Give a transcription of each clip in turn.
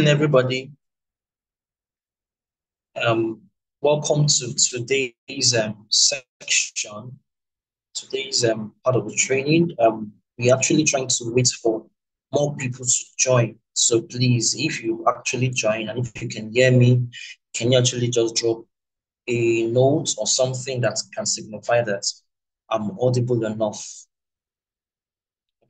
evening, everybody. Um, welcome to today's um, section. Today's um, part of the training. Um, we're actually trying to wait for more people to join. So please, if you actually join and if you can hear me, can you actually just drop a note or something that can signify that I'm audible enough?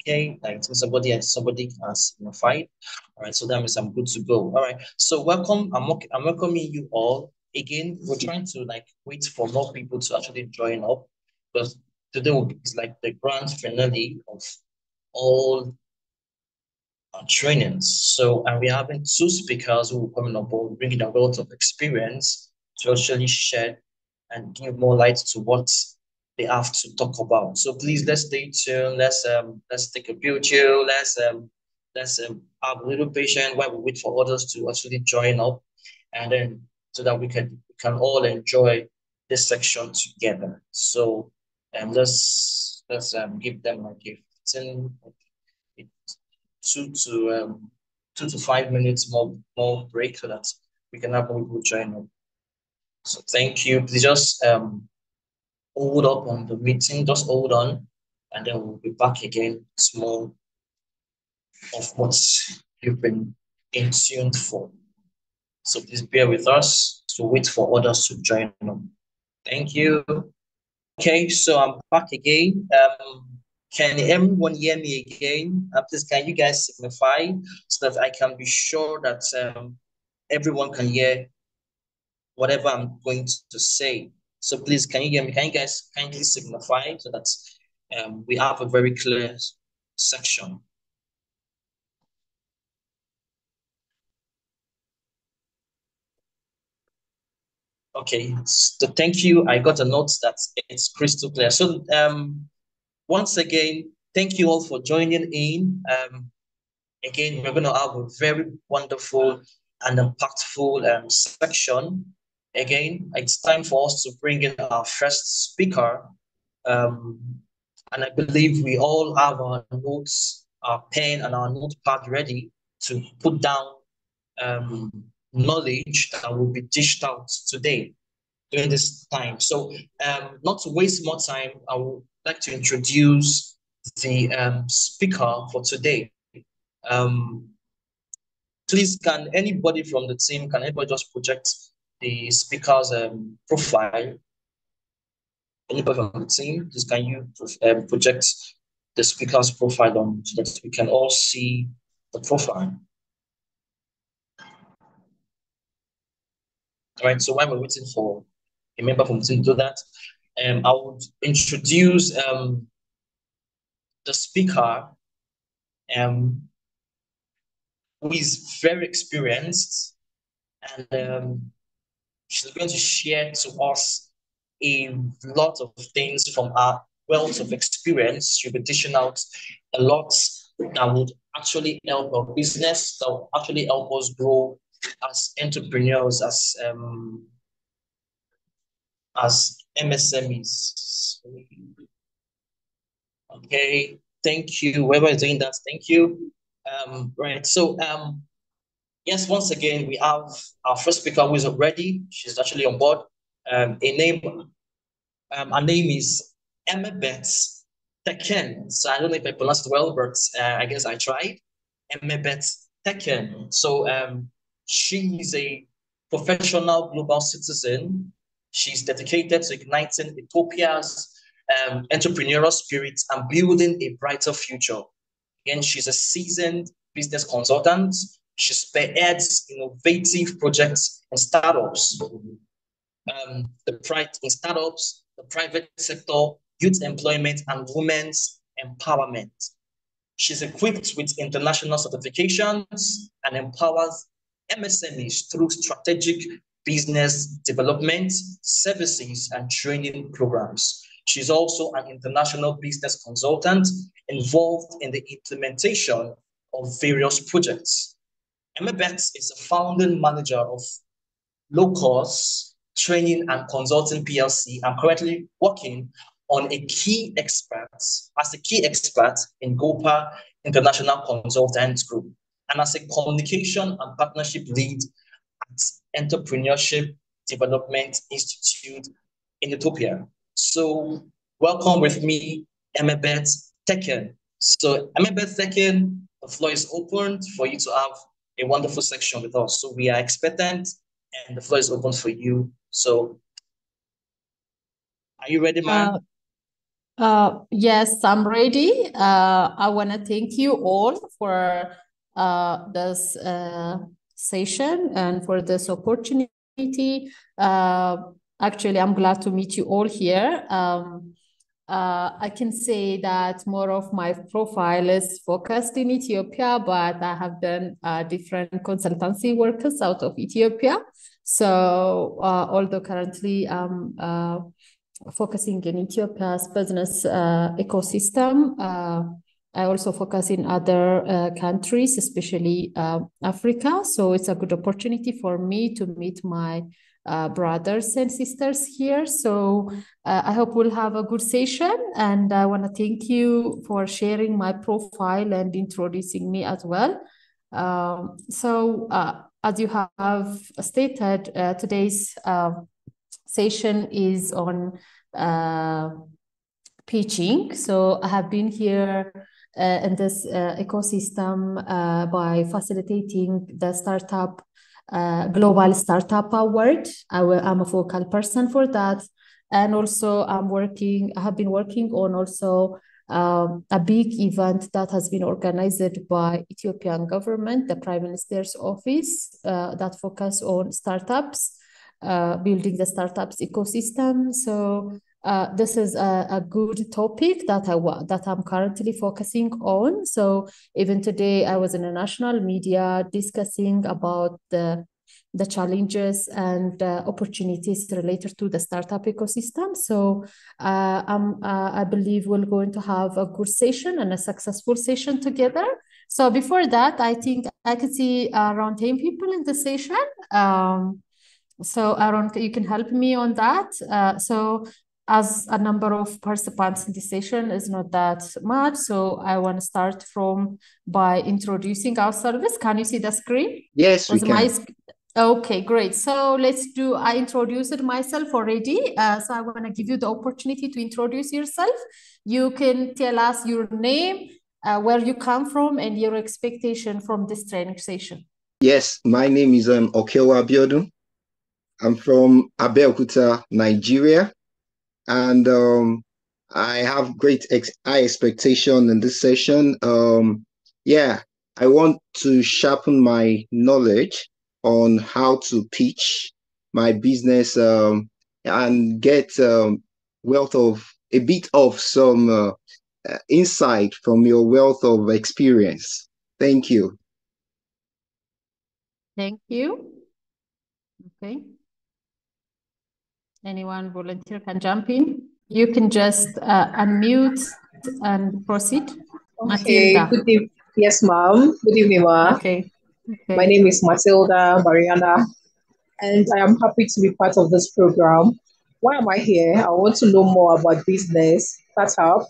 Okay, like somebody has somebody has signified. All right, so that means I'm good to go. All right, so welcome. I'm I'm welcoming you all again. We're trying to like wait for more people to actually join up because today is like the grand finale of all our trainings. So, and we're having two speakers who are coming on board, bringing a lot of experience to actually share and give more light to what they have to talk about. So please let's stay tuned. Let's um let's take a chill. Let's um let's um have a little patience while we wait for others to actually join up, and then so that we can we can all enjoy this section together. So um let's let's um give them like a 15, two to um two to five minutes more more break so that we can have more people join up. So thank you. Please just um hold up on the meeting, just hold on, and then we'll be back again Small of what you've been in tuned for. So please bear with us to wait for others to join them. Thank you. Okay, so I'm back again. Um, can everyone hear me again? Uh, please, can you guys signify so that I can be sure that um, everyone can hear whatever I'm going to say? So please, can you hear me? Can you guys kindly signify so that um, we have a very clear section? Okay, so thank you. I got a note that it's crystal clear. So um, once again, thank you all for joining in. Um, again, we're going to have a very wonderful and impactful um, section again, it's time for us to bring in our first speaker. Um, and I believe we all have our notes, our pen, and our notepad ready to put down um, knowledge that will be dished out today during this time. So, um, not to waste more time, I would like to introduce the um, speaker for today. Um, please, can anybody from the team, can anybody just project the speaker's um, profile. Anybody from the team, please can you um, project the speaker's profile on so that we can all see the profile. All right, so while we're waiting for a member from the team to do that, um, I would introduce um, the speaker um, who is very experienced and um, She's going to share to us a lot of things from her wealth of experience. She'll be dishing out a lot that would actually help our business, that will actually help us grow as entrepreneurs, as um, as MSMEs. Okay, thank you. Whoever is doing that, thank you. Um, right. So um, yes, once again, we have our first speaker who is already. She's actually on board. Um, a name, um, her name is Emebet Teken. So I don't know if I pronounced it well, but uh, I guess I tried. Emebet Teken. So um, she is a professional global citizen. She's dedicated to igniting Ethiopia's um, entrepreneurial spirit and building a brighter future. Again, she's a seasoned business consultant she spearheads innovative projects and startups. Um, the pride in startups, the private sector, youth employment, and women's empowerment. She's equipped with international certifications and empowers MSMEs through strategic business development, services, and training programs. She's also an international business consultant involved in the implementation of various projects. Emebet is a founding manager of Locos Training and Consulting PLC. I'm currently working on a key expert as a key expert in GOPA International Consultants Group. and as a communication and partnership lead at Entrepreneurship Development Institute in Ethiopia. So welcome with me, Emebet Teken. So Emebet Teken, the floor is open for you to have a wonderful section with us. So we are expectant and the floor is open for you. So are you ready, ma'am? Uh, uh, yes, I'm ready. Uh, I want to thank you all for uh, this uh, session and for this opportunity. Uh, actually, I'm glad to meet you all here. Um, uh, I can say that more of my profile is focused in Ethiopia, but I have done uh, different consultancy works out of Ethiopia. So, uh, although currently I'm uh, focusing in Ethiopia's business uh, ecosystem, uh, I also focus in other countries, especially Africa. So, it's a good opportunity for me to meet my uh, brothers and sisters here. So uh, I hope we'll have a good session. And I want to thank you for sharing my profile and introducing me as well. Um, so, uh, as you have stated, uh, today's um, session is on uh, pitching. So I have been here uh, in this ecosystem by facilitating the startup uh, Global Startup Award. I will, I'm a focal person for that. And also I'm working, I have been working on also um, a big event that has been organized by Ethiopian government, the Prime Minister's office uh, that focus on startups, uh, building the startups ecosystem. So uh, this is a, a good topic that I that I'm currently focusing on. So even today, I was in a national media discussing about the the challenges and uh, opportunities related to the startup ecosystem. So uh, uh, I believe we're going to have a good session and a successful session together. So before that, I think I could see around 10 people in the session. Um, so Aaron, you can help me on that. Uh, so as a number of participants in this session is not that much. So I want to start from by introducing our service. Can you see the screen? Yes, we can. My, okay, great. So let's do, I introduced myself already. Uh, so I want to give you the opportunity to introduce yourself. You can tell us your name, uh, where you come from, and your expectation from this training session. Yes, my name is um, Okewa Abiodun. I'm from Abeokuta, Nigeria and um, I have great ex- high expectation in this session. Um, yeah, I want to sharpen my knowledge on how to pitch my business um, and get um, wealth of a bit of some uh, insight from your wealth of experience. Thank you. Thank you. Okay. Anyone volunteer can jump in. You can just uh, unmute and proceed. Okay. Good evening. Yes, ma'am. Good evening, ma'am. Okay. okay. My name is Matilda Mariana, and I am happy to be part of this program. Why am I here? I want to know more about business, startup,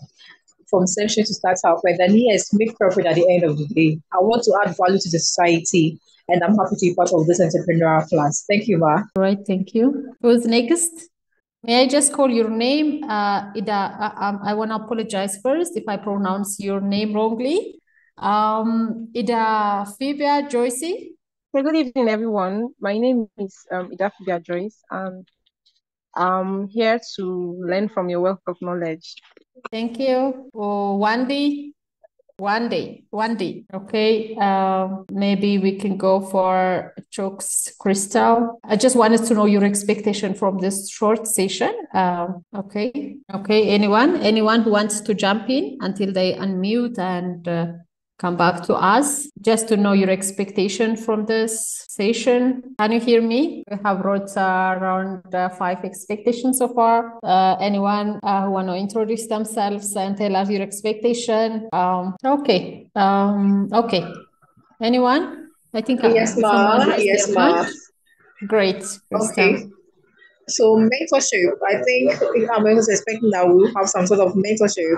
from inception to startup, and then yes, make profit at the end of the day. I want to add value to the society and I'm happy to be part of this entrepreneurial class. Thank you, Ma. All right, thank you. Who's next? May I just call your name? Uh, Ida, uh, um, I want to apologize first if I pronounce your name wrongly. Um, Ida Fibia Joyce. Good evening, everyone. My name is um, Ida Fibia Joyce, and I'm here to learn from your wealth of knowledge. Thank you. Oh, Wendy. One day, one day. Okay. Um, maybe we can go for Chooks Crystal. I just wanted to know your expectation from this short session. Um, okay. Okay. Anyone? Anyone who wants to jump in until they unmute and uh, come back to us just to know your expectation from this session. Can you hear me? We have wrote uh, around uh, five expectations so far. Uh, anyone uh, who want to introduce themselves and tell us your expectation? Um, okay. Um, okay. Anyone? I think yes, ma. Yes, ma. Great. Okay. So mentorship, I think I'm expecting that we'll have some sort of mentorship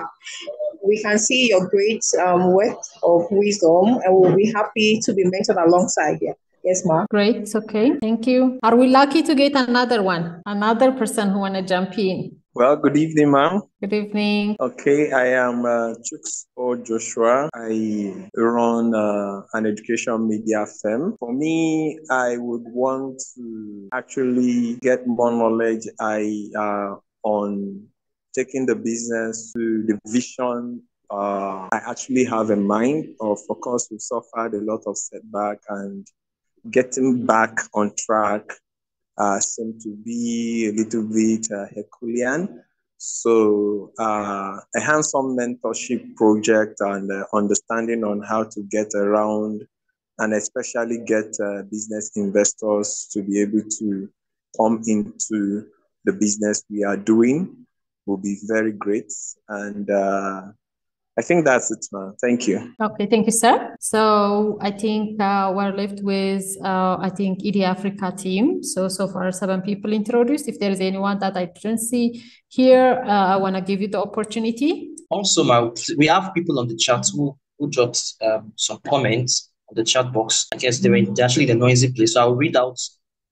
we can see your great um, work of wisdom and we'll be happy to be mentored alongside you. Yes, ma'am. Great. Okay. Thank you. Are we lucky to get another one? Another person who want to jump in? Well, good evening, ma'am. Good evening. Okay, I am uh, Chooks O. Joshua. I run uh, an education media firm. For me, I would want to actually get more knowledge I uh, on taking the business to the vision uh, I actually have in mind. Of course, we've suffered a lot of setback and getting back on track uh, seem to be a little bit uh, Herculean. So uh, a hands-on mentorship project and uh, understanding on how to get around and especially get uh, business investors to be able to come into the business we are doing will be very great. And uh, I think that's it, man. Thank you. Okay, thank you, sir. So I think uh, we're left with, uh, I think, ED Africa team. So, so far, seven people introduced. If there is anyone that I didn't see here, uh, I want to give you the opportunity. Also, my, we have people on the chat who, who dropped um, some comments on the chat box. I guess they're, in, they're actually in a noisy place. So I'll read out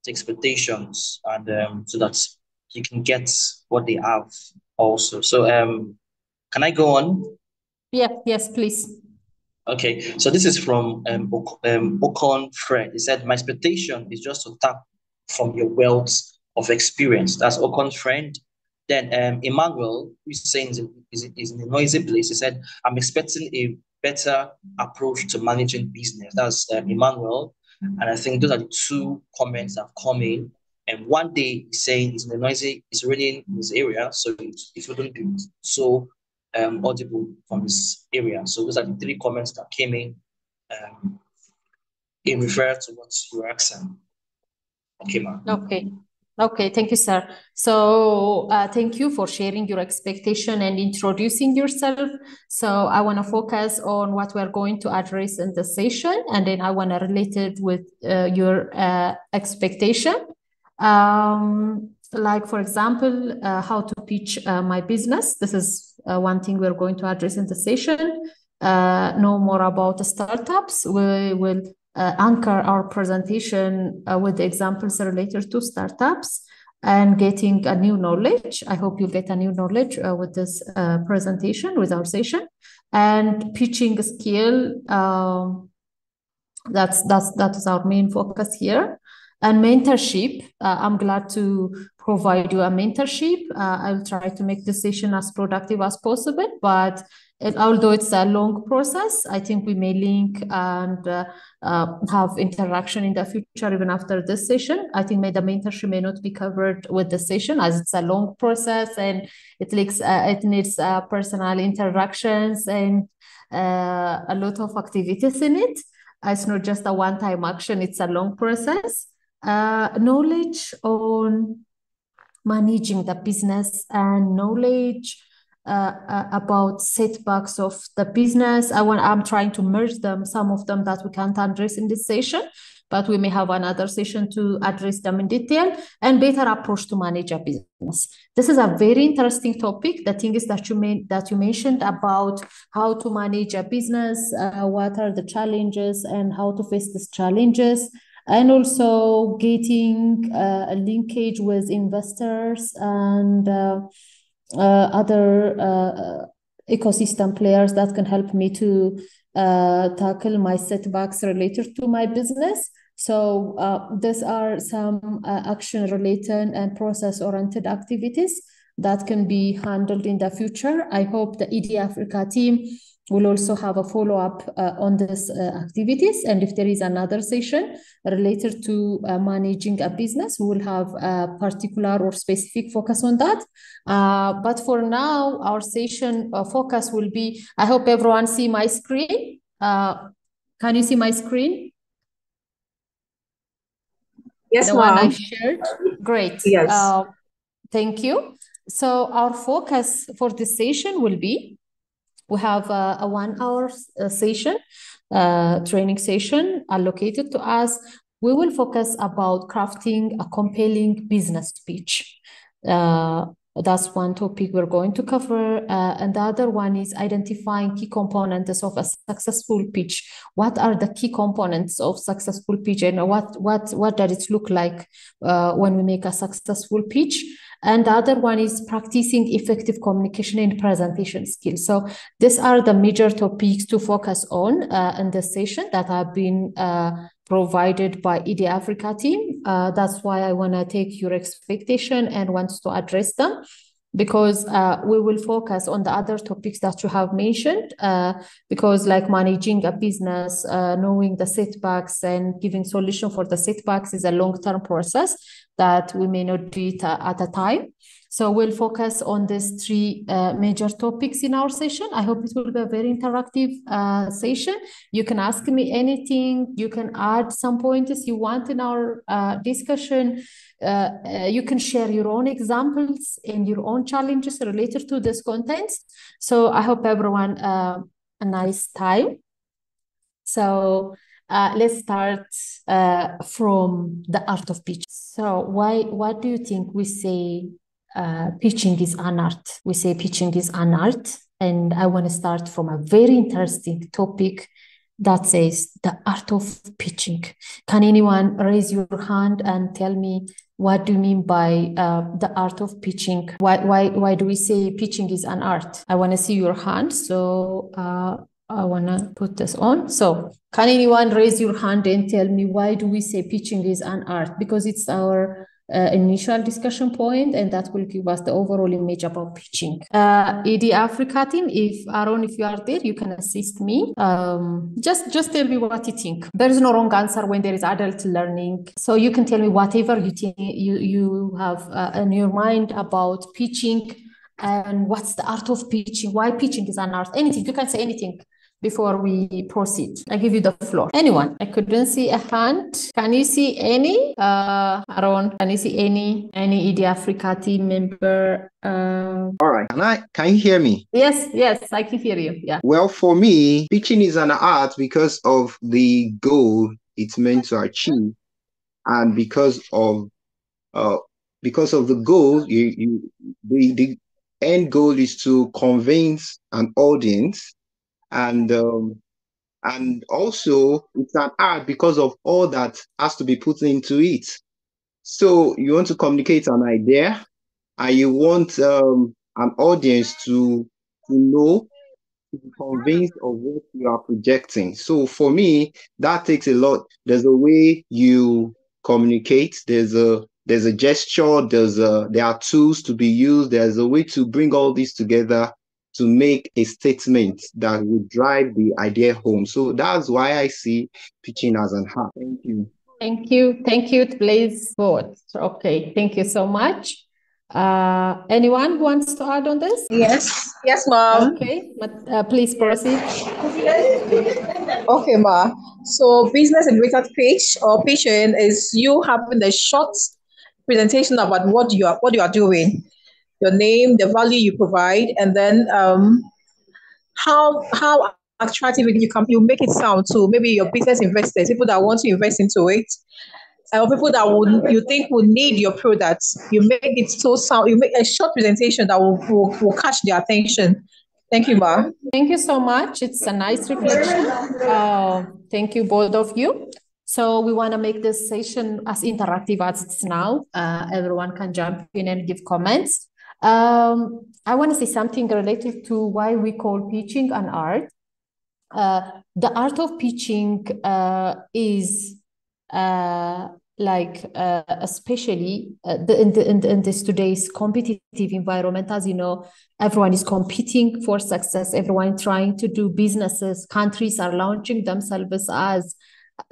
the expectations and um, so that you can get what they have also. So um, can I go on? Yeah, yes, please. Okay, so this is from um, um, Okon Fred. He said, My expectation is just to tap from your wealth of experience. That's Okon's friend. Then um, Emmanuel, who's saying is, is, is in a noisy place, he said, I'm expecting a better approach to managing business. That's um, Emmanuel. And I think those are the two comments that have come in. And one day he's saying it's noisy, he's already in his area, so it, wouldn't be so um, audible from this area. So those are the three comments that came in um, in refer to what you're asking. Okay, ma'am. Okay. Okay, thank you, sir. So uh, thank you for sharing your expectation and introducing yourself. So I want to focus on what we're going to address in the session, and then I want to relate it with uh, your uh, expectation. Um, like, for example, uh, how to pitch uh, my business. This is uh, one thing we're going to address in the session. know more about startups. We will uh, anchor our presentation uh, with examples related to startups and getting a new knowledge. I hope you get a new knowledge uh, with this uh, presentation, with our session, and pitching skill. Um, that's that's that is our main focus here. And mentorship. Uh, I'm glad to provide you a mentorship. Uh, I'll try to make the session as productive as possible, but it, although it's a long process, I think we may link and uh, uh, have interaction in the future even after this session. I think the mentorship may not be covered with the session as it's a long process and it needs, uh, it needs uh, personal interactions and uh, a lot of activities in it. It's not just a one-time action, it's a long process. Uh, knowledge on managing the business and knowledge uh, uh, about setbacks of the business. I want, I'm trying to merge them, some of them that we can't address in this session, but we may have another session to address them in detail and better approach to manage a business. This is a very interesting topic. The thing is that you that you mentioned about how to manage a business, uh, what are the challenges and how to face these challenges and also getting uh, a linkage with investors and uh, uh, other ecosystem players that can help me to tackle my setbacks related to my business. So uh, these are some uh, action related and process oriented activities that can be handled in the future. I hope the ED Africa team We'll also have a follow-up uh, on these uh, activities. And if there is another session related to uh, managing a business, we will have a particular or specific focus on that. Uh, but for now, our session uh, focus will be, I hope everyone see my screen. Uh, can you see my screen? Yes, the one I shared. Great. Yes. thank you. So our focus for this session will be we have a, a one hour session, uh, training session allocated to us. We will focus about crafting a compelling business pitch. Uh, That's one topic we're going to cover. Uh, and the other one is identifying key components of a successful pitch. What are the key components of successful pitch and what, what, what does it look like uh, when we make a successful pitch? And the other one is practicing effective communication and presentation skills. So these are the major topics to focus on uh, in this session that have been uh, provided by ED Africa team. Uh, that's why I want to take your expectation and want to address them because uh, we will focus on the other topics that you have mentioned uh, because like managing a business uh, knowing the setbacks and giving solution for the setbacks is a long-term process that we may not do it at a time so we'll focus on these three uh, major topics in our session. I hope it will be a very interactive uh, session. You can ask me anything. You can add some pointers you want in our uh, discussion. Uh, uh, you can share your own examples and your own challenges related to this content. So I hope everyone uh, a nice time. So let's start from the art of pitch. So why, what do you think we say uh, pitching is an art. We say pitching is an art. And I want to start from a very interesting topic that says the art of pitching. Can anyone raise your hand and tell me what do you mean by uh, the art of pitching? Why, why, why do we say pitching is an art? I want to see your hand. So uh, I want to put this on. So can anyone raise your hand and tell me why do we say pitching is an art? Because it's our uh, initial discussion point, and that will give us the overall image about pitching. Uh, ED Africa team, if Aaron, if you are there, you can assist me. Um, just, just tell me what you think. There is no wrong answer when there is adult learning. So you can tell me whatever you think you, you have uh, in your mind about pitching and what's the art of pitching, why pitching is an art, anything. You can say anything before we proceed. I give you the floor. Anyone? I couldn't see a hand. Can you see any? Uh, Aaron, can you see any any ED Africa team member? Uh, All right. Can I? Can you hear me? Yes, yes, I can hear you. Yeah. Well, for me, pitching is an art because of the goal it's meant to achieve, and because of uh, because of the goal, you, you the, the end goal is to convince an audience and um, and also it's an art because of all that has to be put into it. So you want to communicate an idea, and you want um, an audience to to know, to be convinced of what you are projecting. So for me, that takes a lot. There's a way you communicate. There's a there's a gesture. There's a there are tools to be used. There's a way to bring all this together to make a statement that would drive the idea home. So that's why I see pitching as an art. Thank you. Thank you. Thank you. Please vote. Okay. Thank you so much. Uh, anyone who wants to add on this? Yes. Yes, ma'am. Okay. But uh, please proceed. Okay, ma. So business and elevator pitch or pitching is you having a short presentation about what you are what you are doing your name, the value you provide, and then um, how how attractive you you make it sound to maybe your business investors, people that want to invest into it, or people that would you think will need your products. You make it so sound. You make a short presentation that will will, will catch their attention. Thank you, Ma. Thank you so much. It's a nice reflection. Uh, thank you, both of you. So we want to make this session as interactive as it's now. Uh, everyone can jump in and give comments. Um, I want to say something related to why we call pitching an art. Uh, the art of pitching uh, is uh, like uh, especially uh, the, in, the, in, the, in this today's competitive environment as you know everyone is competing for success everyone trying to do businesses countries are launching themselves as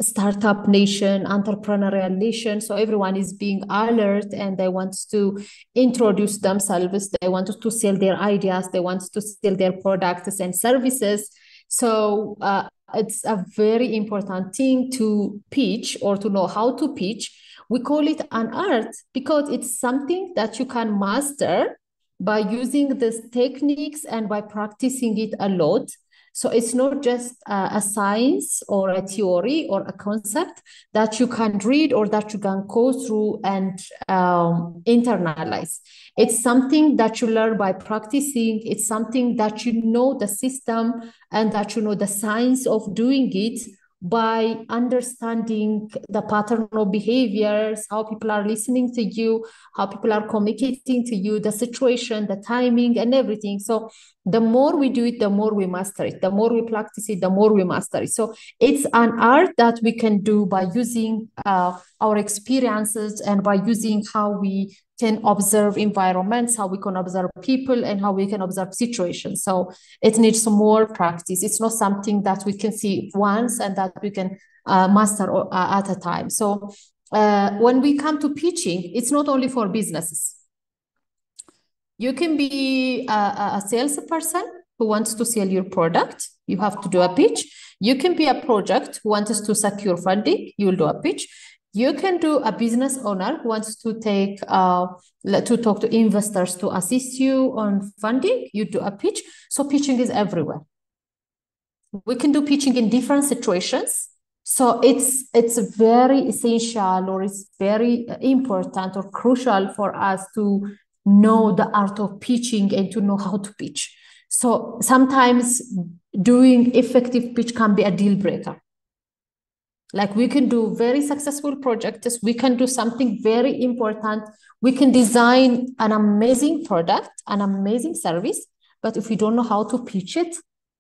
startup nation, entrepreneurial nation. So everyone is being alert and they want to introduce themselves. They want to sell their ideas. They want to sell their products and services. So uh, it's a very important thing to pitch or to know how to pitch. We call it an art because it's something that you can master by using these techniques and by practicing it a lot So it's not just a, a, science or a theory or a concept that you can read or that you can go through and um, internalize. It's something that you learn by practicing. It's something that you know the system and that you know the science of doing it by understanding the pattern of behaviors, how people are listening to you, how people are communicating to you, the situation, the timing, and everything. So the more we do it, the more we master it. The more we practice it, the more we master it. So it's an art that we can do by using uh, our experiences and by using how we can observe environments, how we can observe people, and how we can observe situations. So it needs more practice. It's not something that we can see once and that we can uh, master uh, at a time. So uh, when we come to pitching, it's not only for businesses. You can be a, a salesperson who wants to sell your product. You have to do a pitch. You can be a project who wants to secure funding. You will do a pitch you can do a business owner who wants to take uh, to talk to investors to assist you on funding. You do a pitch. So pitching is everywhere. We can do pitching in different situations. So it's it's very essential or it's very important or crucial for us to know the art of pitching and to know how to pitch. So sometimes doing effective pitch can be a deal breaker like we can do very successful projects we can do something very important. We can design an amazing product an amazing service but if we don't know how to pitch it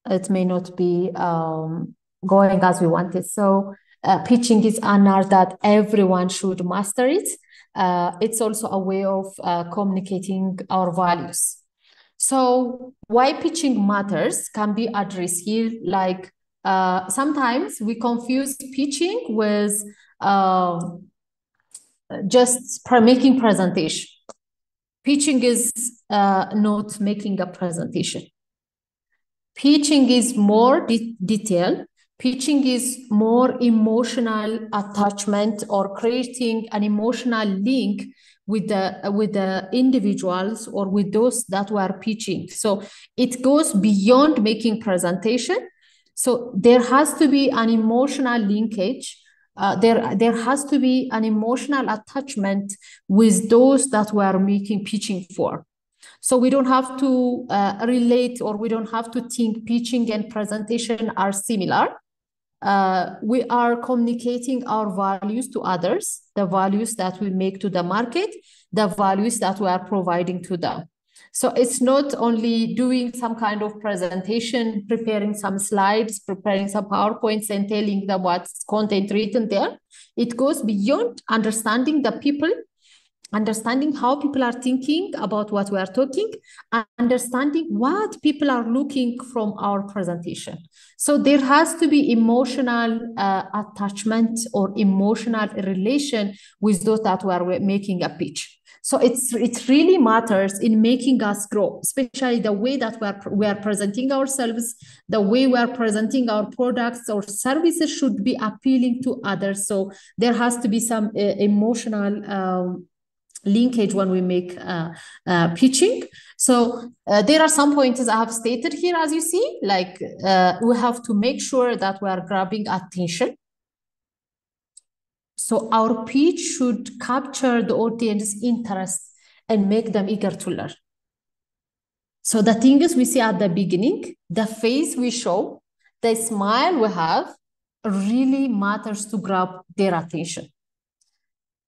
it may not be um, going as we wanted so uh, pitching is an art that everyone should master it. Uh, it's also a way of uh, communicating our values. So why pitching matters can be addressed here like uh, sometimes we confuse pitching with uh, just making presentation. Pitching is uh, not making a presentation. Pitching is more de detailed. Pitching is more emotional attachment or creating an emotional link with the with the individuals or with those that were pitching. So it goes beyond making presentation so there has to be an emotional linkage. Uh, there, there has to be an emotional attachment with those that we are making pitching for. So we don't have to uh, relate or we don't have to think pitching and presentation are similar. Uh, we are communicating our values to others, the values that we make to the market, the values that we are providing to them. So it's not only doing some kind of presentation, preparing some slides, preparing some PowerPoints and telling them what's content written there. It goes beyond understanding the people, understanding how people are thinking about what we are talking, understanding what people are looking from our presentation. So there has to be emotional uh, attachment or emotional relation with those that we are making a pitch. So it's it really matters in making us grow, especially the way that we are we are presenting ourselves, the way we are presenting our products or services should be appealing to others. So there has to be some uh, emotional um, linkage when we make uh, uh, pitching. So uh, there are some points I have stated here, as you see, like uh, we have to make sure that we are grabbing attention so our pitch should capture the audience's interest and make them eager to learn. So the things we see at the beginning, the face we show, the smile we have really matters to grab their attention.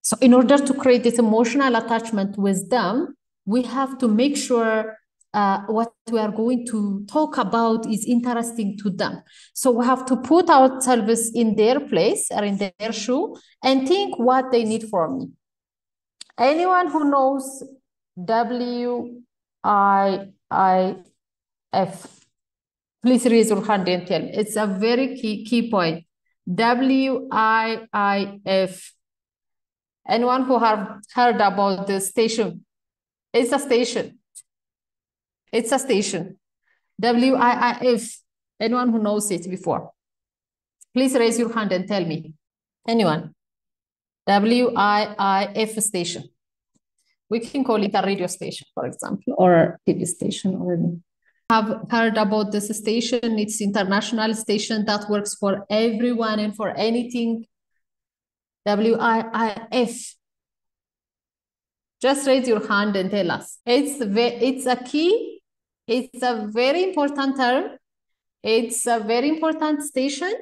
So in order to create this emotional attachment with them, we have to make sure uh, what we are going to talk about is interesting to them. So we have to put ourselves in their place or in their shoe and think what they need from me. Anyone who knows W I I F, please raise your hand and tell me. It's a very key, key point. W I I F. Anyone who have heard about the station? It's a station it's a station. WIIF. Anyone who knows it before? Please raise your hand and tell me. Anyone? WIIF station. We can call it a radio station, for example, or TV station or have heard about this station. It's international station that works for everyone and for anything. WIIF. Just raise your hand and tell us. It's it's a key. It's a very important term. It's a very important station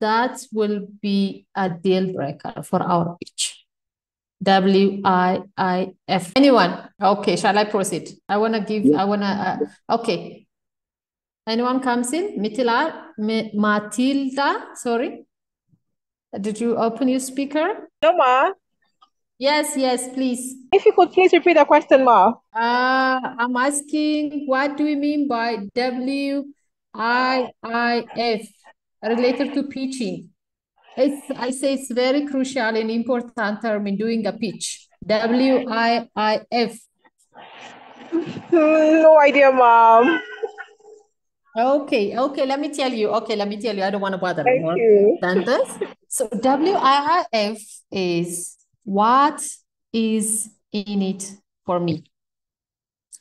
that will be a deal breaker for our pitch. W I I F. Anyone? Okay, shall I proceed? I want to give, yeah. I want to, uh, okay. Anyone comes in? Mitila, Matilda, sorry. Did you open your speaker? No, Ma. Yes, yes, please. If you could please repeat the question, Ma. Uh, I'm asking, what do we mean by W I I F related to pitching? It's, I say it's very crucial and important term in doing a pitch. W-I-I-F. No idea, mom. Okay, okay, let me tell you. Okay, let me tell you. I don't want to bother Thank more you. than this. So W-I-I-F is what is in it for me.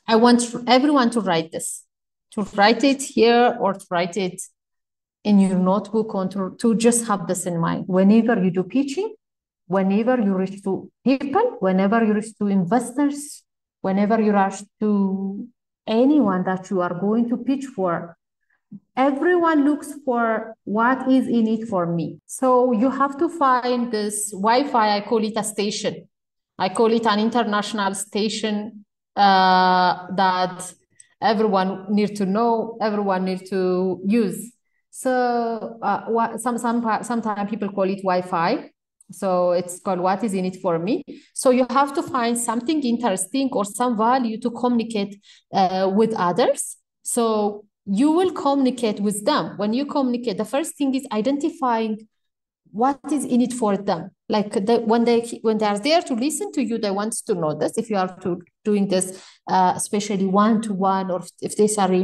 I want everyone to write this, to write it here or to write it in your notebook or to, to just have this in mind. Whenever you do pitching, whenever you reach to people, whenever you reach to investors, whenever you rush to anyone that you are going to pitch for, everyone looks for what is in it for me. So you have to find this Wi-Fi, I call it a station. I call it an international station uh, that everyone need to know, everyone need to use. So uh, what, some some sometimes people call it Wi-Fi. So it's called what is in it for me. So you have to find something interesting or some value to communicate uh, with others. So you will communicate with them. When you communicate, the first thing is identifying what is in it for them. Like the, when they when they are there to listen to you, they want to know this. If you are to doing this, uh, especially one to one, or if they are uh,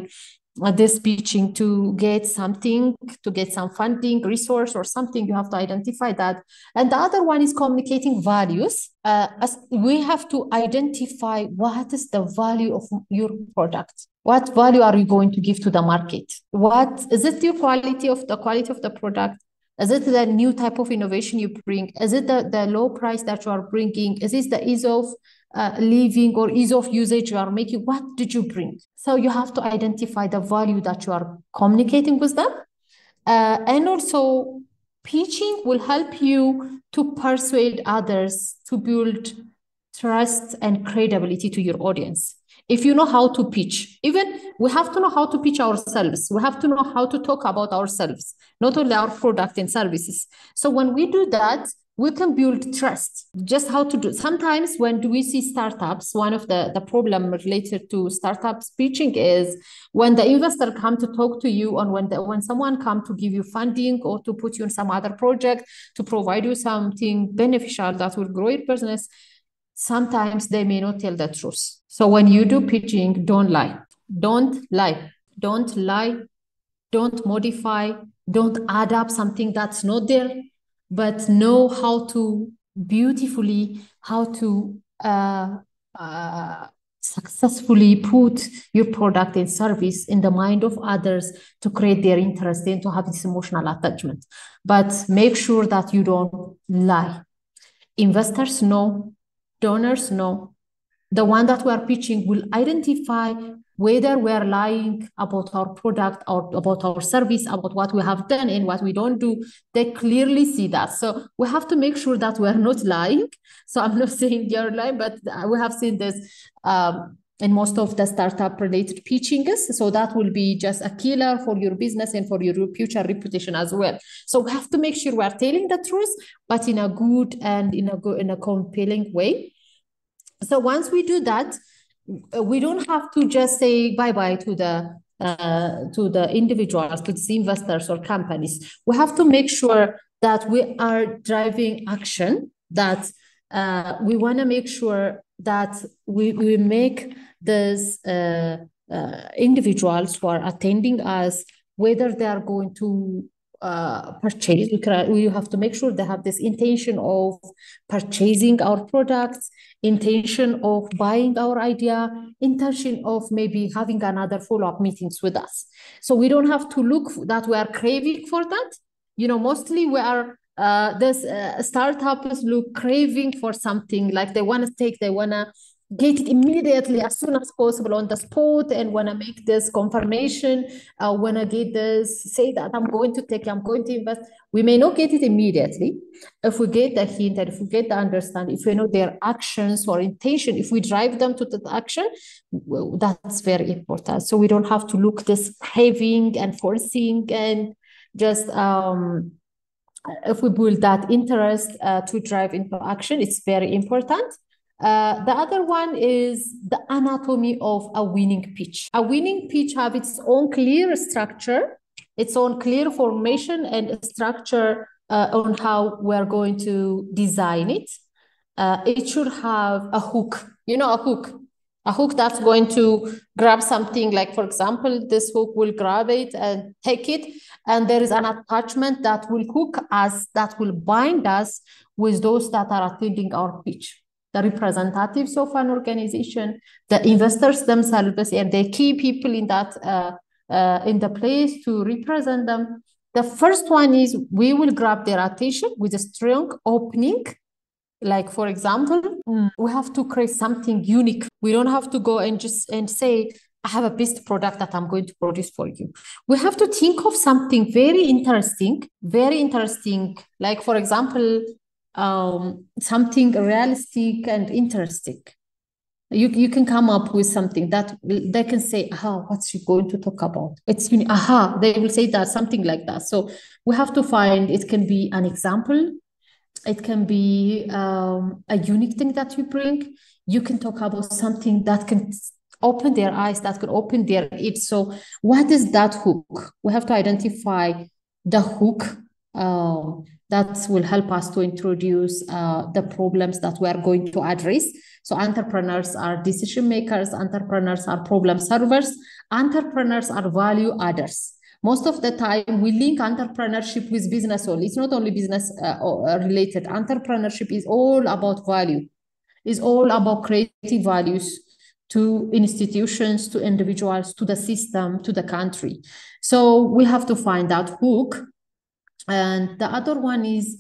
this pitching to get something, to get some funding, resource, or something, you have to identify that. And the other one is communicating values. Uh, as we have to identify what is the value of your product. What value are you going to give to the market? What is it? Your quality of the quality of the product? Is it the new type of innovation you bring? Is it the, the low price that you are bringing? Is it the ease of uh, living or ease of usage you are making? What did you bring? So you have to identify the value that you are communicating with them. Uh, and also, pitching will help you to persuade others to build trust and credibility to your audience if you know how to pitch even we have to know how to pitch ourselves we have to know how to talk about ourselves not only our product and services so when we do that we can build trust. Just how to do sometimes when do we see startups one of the the problem related to startups pitching is when the investor come to talk to you and when the, when someone come to give you funding or to put you in some other project to provide you something beneficial that will grow your business sometimes they may not tell the truth. So when you do pitching don't lie. Don't lie. Don't lie. Don't modify. Don't add up something that's not there but know how to beautifully how to uh, uh, successfully put your product and service in the mind of others to create their interest and to have this emotional attachment. But make sure that you don't lie. Investors know donors know. The one that we are pitching will identify whether we are lying about our product or about our service, about what we have done and what we don't do, they clearly see that. So we have to make sure that we're not lying. So I'm not saying you're lying, but we have seen this um, in most of the startup related pitchings. So that will be just a killer for your business and for your future reputation as well. So we have to make sure we're telling the truth, but in a good and in a good, in a compelling way. So once we do that, we don't have to just say bye bye to the uh, to the individuals, to the investors or companies. We have to make sure that we are driving action. That uh, we want to make sure that we we make these uh, uh, individuals who are attending us, whether they are going to uh, purchase. We, can, we have to make sure they have this intention of purchasing our products, intention of buying our idea, intention of maybe having another follow-up meetings with us. So we don't have to look that we are craving for that. You know, mostly we are uh, this uh, startups look craving for something like they want to take, they want to get it immediately as soon as possible on the spot and when I make this confirmation, uh, when I get this, say that I'm going to take, I'm going to invest, we may not get it immediately. If we get the hint and if we get the understanding, if we know their actions or intention, if we drive them to the action, well, that's very important. So we don't have to look this craving and forcing and just um, if we build that interest uh, to drive into action, it's very important. Uh, the other one is the anatomy of a winning pitch. A winning pitch have its own clear structure, its own clear formation and structure uh, on how we're going to design it. Uh, it should have a hook, you know, a hook, a hook that's going to grab something like, for example, this hook will grab it and take it. And there is an attachment that will hook us, that will bind us with those that are attending our pitch the representatives of an organization, the investors themselves, and the key people in that uh, uh, in the place to represent them. The first one is we will grab their attention with a strong opening. Like for example, mm. we have to create something unique. We don't have to go and just and say, I have a best product that I'm going to produce for you. We have to think of something very interesting, very interesting. Like, for example, um, something realistic and interesting. You, you can come up with something that they can say, aha, what's she going to talk about? It's, aha, they will say that, something like that. So we have to find, it can be an example, it can be um, a unique thing that you bring. You can talk about something that can open their eyes, that can open their ears. So what is that hook? We have to identify the hook um, that will help us to introduce uh, the problems that we are going to address. So entrepreneurs are decision makers, entrepreneurs are problem solvers, entrepreneurs are value adders. Most of the time, we link entrepreneurship with business only. It's not only business uh, uh related. Entrepreneurship is all about value. It's all about creating values to institutions, to individuals, to the system, to the country. So we have to find that hook and the other one is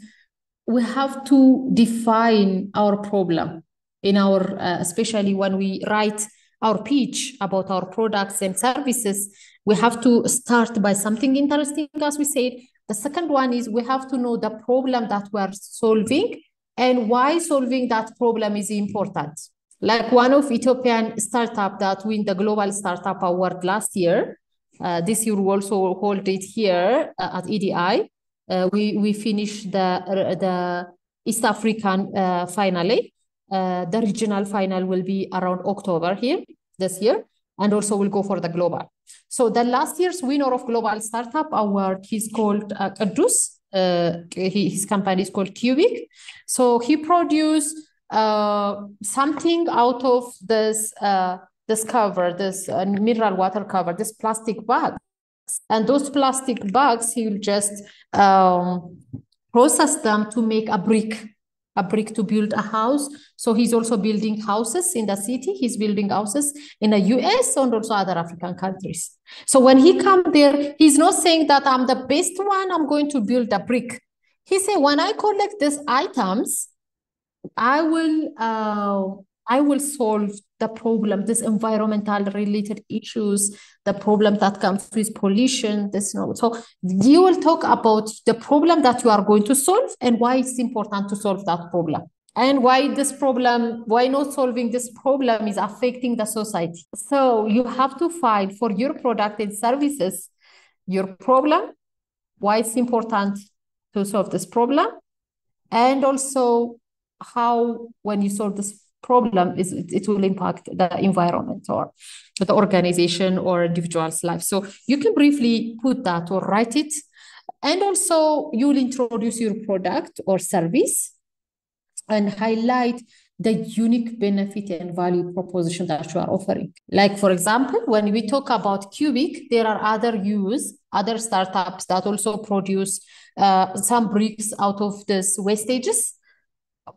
we have to define our problem in our, uh, especially when we write our pitch about our products and services, we have to start by something interesting, as we said. The second one is we have to know the problem that we are solving and why solving that problem is important. Like one of Ethiopian startup that win the Global Startup Award last year. Uh, this year we also hold it here uh, at EDI. Uh, we we finished the the East African uh, finally. Uh, the regional final will be around October here this year, and also we'll go for the global. So the last year's winner of Global Startup Award, he's called uh, Kidus. Uh, he, his company is called Kubik. So he produced uh, something out of this uh, this cover, this uh, mineral water cover, this plastic bag. And those plastic bags, he will just um, process them to make a brick, a brick to build a house. So he's also building houses in the city. He's building houses in the US and also other African countries. So when he come there, he's not saying that I'm the best one, I'm going to build a brick. He said, when I collect these items, I will uh, I will solve the problem, this environmental related issues, the problem that comes with pollution. This, you know, so you will talk about the problem that you are going to solve and why it's important to solve that problem. And why this problem, why not solving this problem is affecting the society. So you have to find for your product and services your problem, why it's important to solve this problem, and also how when you solve this problem is it, it will impact the environment or the organization or individual's life. So you can briefly put that or write it. And also you'll introduce your product or service and highlight the unique benefit and value proposition that you are offering. Like, for example, when we talk about Kubik, there are other use, other startups that also produce uh, some bricks out of this wastages,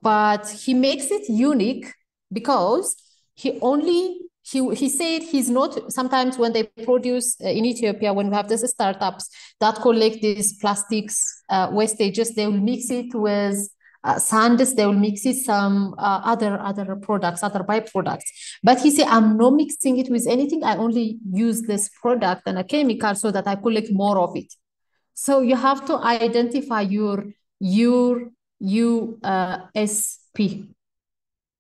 but he makes it unique because he only he, he said he's not sometimes when they produce uh, in ethiopia when we have these startups that collect these plastics uh, wastages they will mix it with uh, sands they will mix it some uh, other other products other byproducts. But he said i'm not mixing it with anything. I only use this product and a chemical so that i collect more of it. So you have to identify your your USP,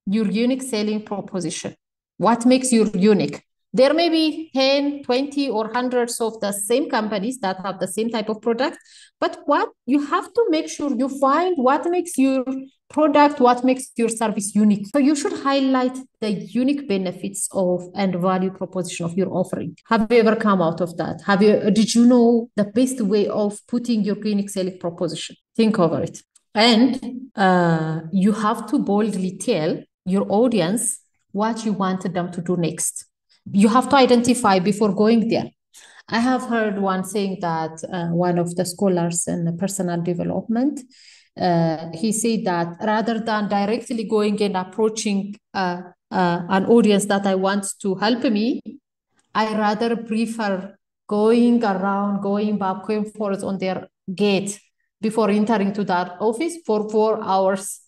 your unique selling proposition what makes you unique? There may be 10, 20, or hundreds of the same companies that have the same type of product, but what you have to make sure you find what makes your product, what makes your service unique. So you should highlight the unique benefits of and value proposition of your offering. Have you ever come out of that? Have you did you know the best way of putting your unique selling proposition? Think over it. And uh, you have to boldly tell your audience what you wanted them to do next. You have to identify before going there. I have heard one saying that uh, one of the scholars in personal development, uh, he said that rather than directly going and approaching uh, uh, an audience that I want to help me, I rather prefer going around, going back, going forth on their gate before entering to that office for four hours,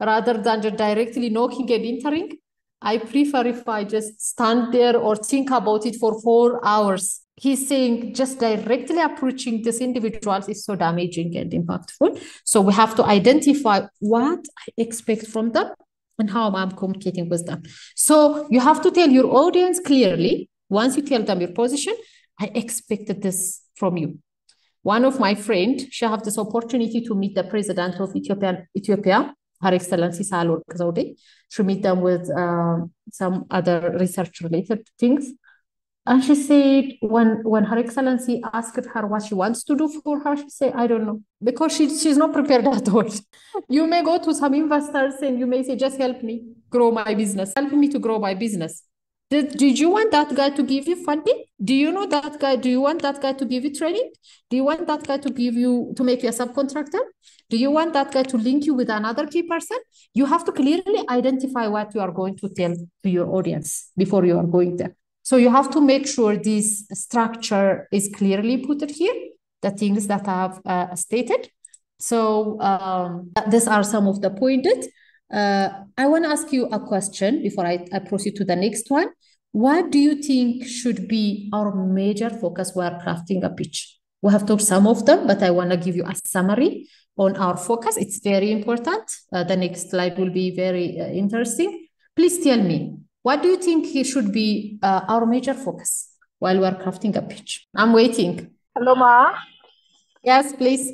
rather than just directly knocking and entering. I prefer if I just stand there or think about it for four hours. He's saying just directly approaching these individuals is so damaging and impactful. So we have to identify what I expect from them and how I'm communicating with them. So you have to tell your audience clearly, once you tell them your position, I expected this from you. One of my friend, she have this opportunity to meet the president of Ethiopia, Ethiopia her Excellency Sahle-Work Zewde to meet them with um, some other research related things. And she said when when Her Excellency asked her what she wants to do for her, she said, I don't know, because she, she's not prepared at all. you may go to some investors and you may say, just help me grow my business, help me to grow my business. Did, did you want that guy to give you funding? Do you know that guy? Do you want that guy to give you training? Do you want that guy to give you to make you a subcontractor? Do you want that guy to link you with another key person? You have to clearly identify what you are going to tell to your audience before you are going there. So you have to make sure this structure is clearly put here, the things that I have uh, stated. So um, these are some of the pointed. Uh, I want to ask you a question before I, I proceed to the next one. What do you think should be our major focus while crafting a pitch? We have talked some of them, but I want to give you a summary on our focus. It's very important. Uh, the next slide will be very uh, interesting. Please tell me, what do you think should be uh, our major focus while we're crafting a pitch? I'm waiting. Hello, Ma. Yes, please.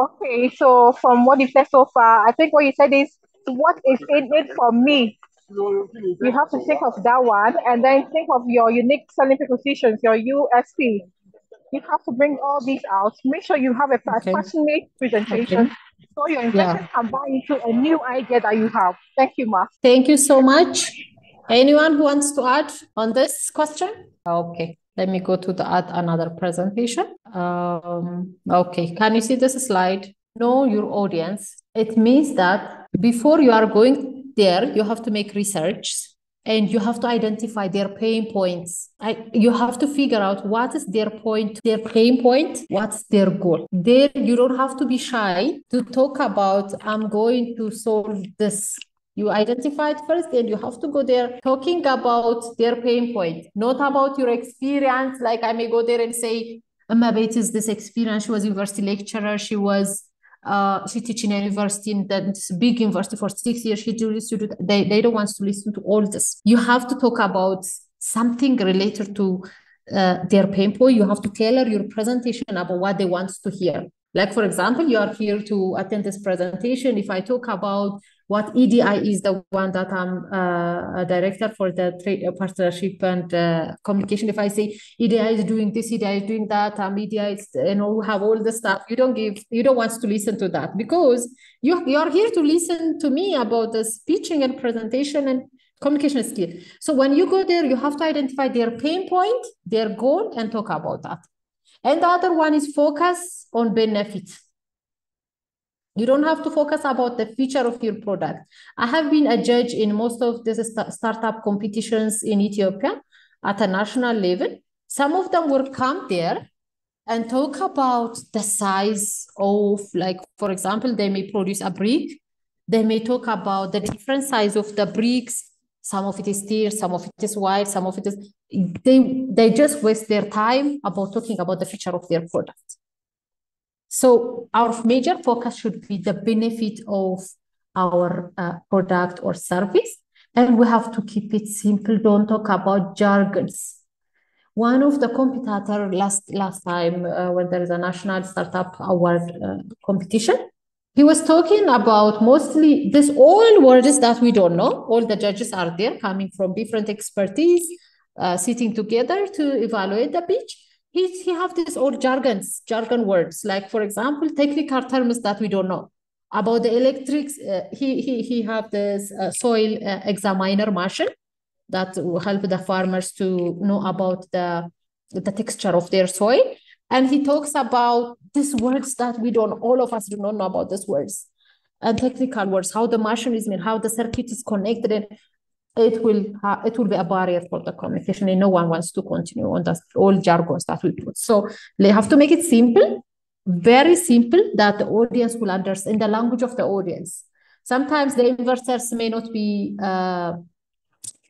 Okay, so from what you said so far, I think what you said is what is in it for me? You have to think of that one and then think of your unique selling propositions, your USP. You have to bring all these out. Make sure you have a okay. passionate presentation okay. so your investors yeah. can buy into a new idea that you have. Thank you, Mark. Thank you so much. Anyone who wants to add on this question? Okay. Let me go to the add another presentation. Um, okay, can you see this slide? Know your audience. It means that before you are going there, you have to make research and you have to identify their pain points. I, you have to figure out what is their point, their pain point, what's their goal. There, you don't have to be shy to talk about, I'm going to solve this. You identify it first, and you have to go there talking about their pain point, not about your experience. Like I may go there and say, Emebet is this experience. She was university lecturer. She was uh, she teach in a university in this big university for six years. She do do They, they don't want to listen to all this. You have to talk about something related to uh, their pain point. You have to tailor your presentation about what they want to hear. Like, for example, you are here to attend this presentation. If I talk about what EDI is the one that I'm uh, a director for the trade uh, partnership and uh, communication. If I say EDI is doing this, EDI is doing that, um, EDI is, you know, have all the stuff, you don't give, you don't want to listen to that because you, you are here to listen to me about the speeching and presentation and communication skill. So when you go there, you have to identify their pain point, their goal, and talk about that. And the other one is focus on benefits you don't have to focus about the feature of your product. I have been a judge in most of these st startup competitions in Ethiopia at a national level. Some of them will come there and talk about the size of, like, for example, they may produce a brick. They may talk about the different size of the bricks. Some of it is steel, some of it is white, some of it is, they, they just waste their time about talking about the feature of their product. So our major focus should be the benefit of our uh, product or service. And we have to keep it simple. Don't talk about jargons. One of the competitor last last time uh, when there is a national startup award uh, competition, he was talking about mostly this all words that we don't know. All the judges are there coming from different expertise, uh, sitting together to evaluate the pitch he, he have these old jargons, jargon words, like for example, technical terms that we don't know. About the electrics, uh, he, he, he have this uh, soil uh, examiner machine that will help the farmers to know about the, the texture of their soil. And he talks about these words that we don't, all of us do not know about these words and technical words, how the machine is made, how the circuit is connected, and it will it will be a barrier for the communication and no one wants to continue on that all jargons that we put. So they have to make it simple very simple that the audience will understand the language of the audience. Sometimes the investors may not be uh,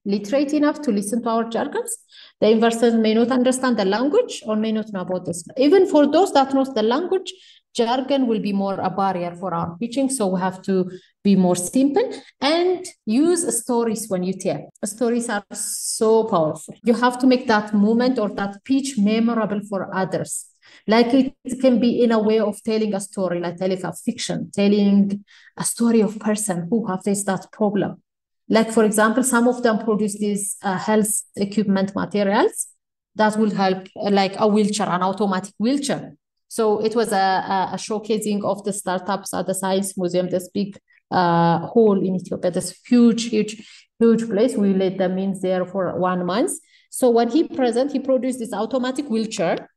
literate enough to listen to our jargons. The investors may not understand the language or may not know about this. Even for those that knows the language jargon will be more a barrier for our pitching. So we have to be more simple and use stories when you tell. Stories are so powerful. You have to make that moment or that pitch memorable for others. Like it can be in a way of telling a story, like telling a fiction, telling a story of person who have faced that problem. Like for example, some of them produce these uh, health equipment materials that will help, like a wheelchair, an automatic wheelchair so it was a, a showcasing of the startups at the Science Museum, this big uh, hall in Ethiopia, this huge, huge, huge place. We let them in there for one month. So when he present, he produced this automatic wheelchair.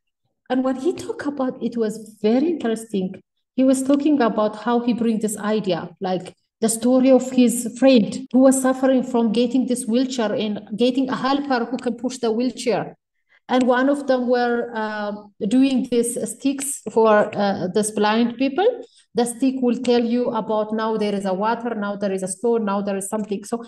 And when he talked about it was very interesting. He was talking about how he bring this idea, like the story of his friend who was suffering from getting this wheelchair and getting a helper who can push the wheelchair and one of them were uh, doing these sticks for uh, blind people. The stick will tell you about now there is a water, now there is a stone, now there is something. So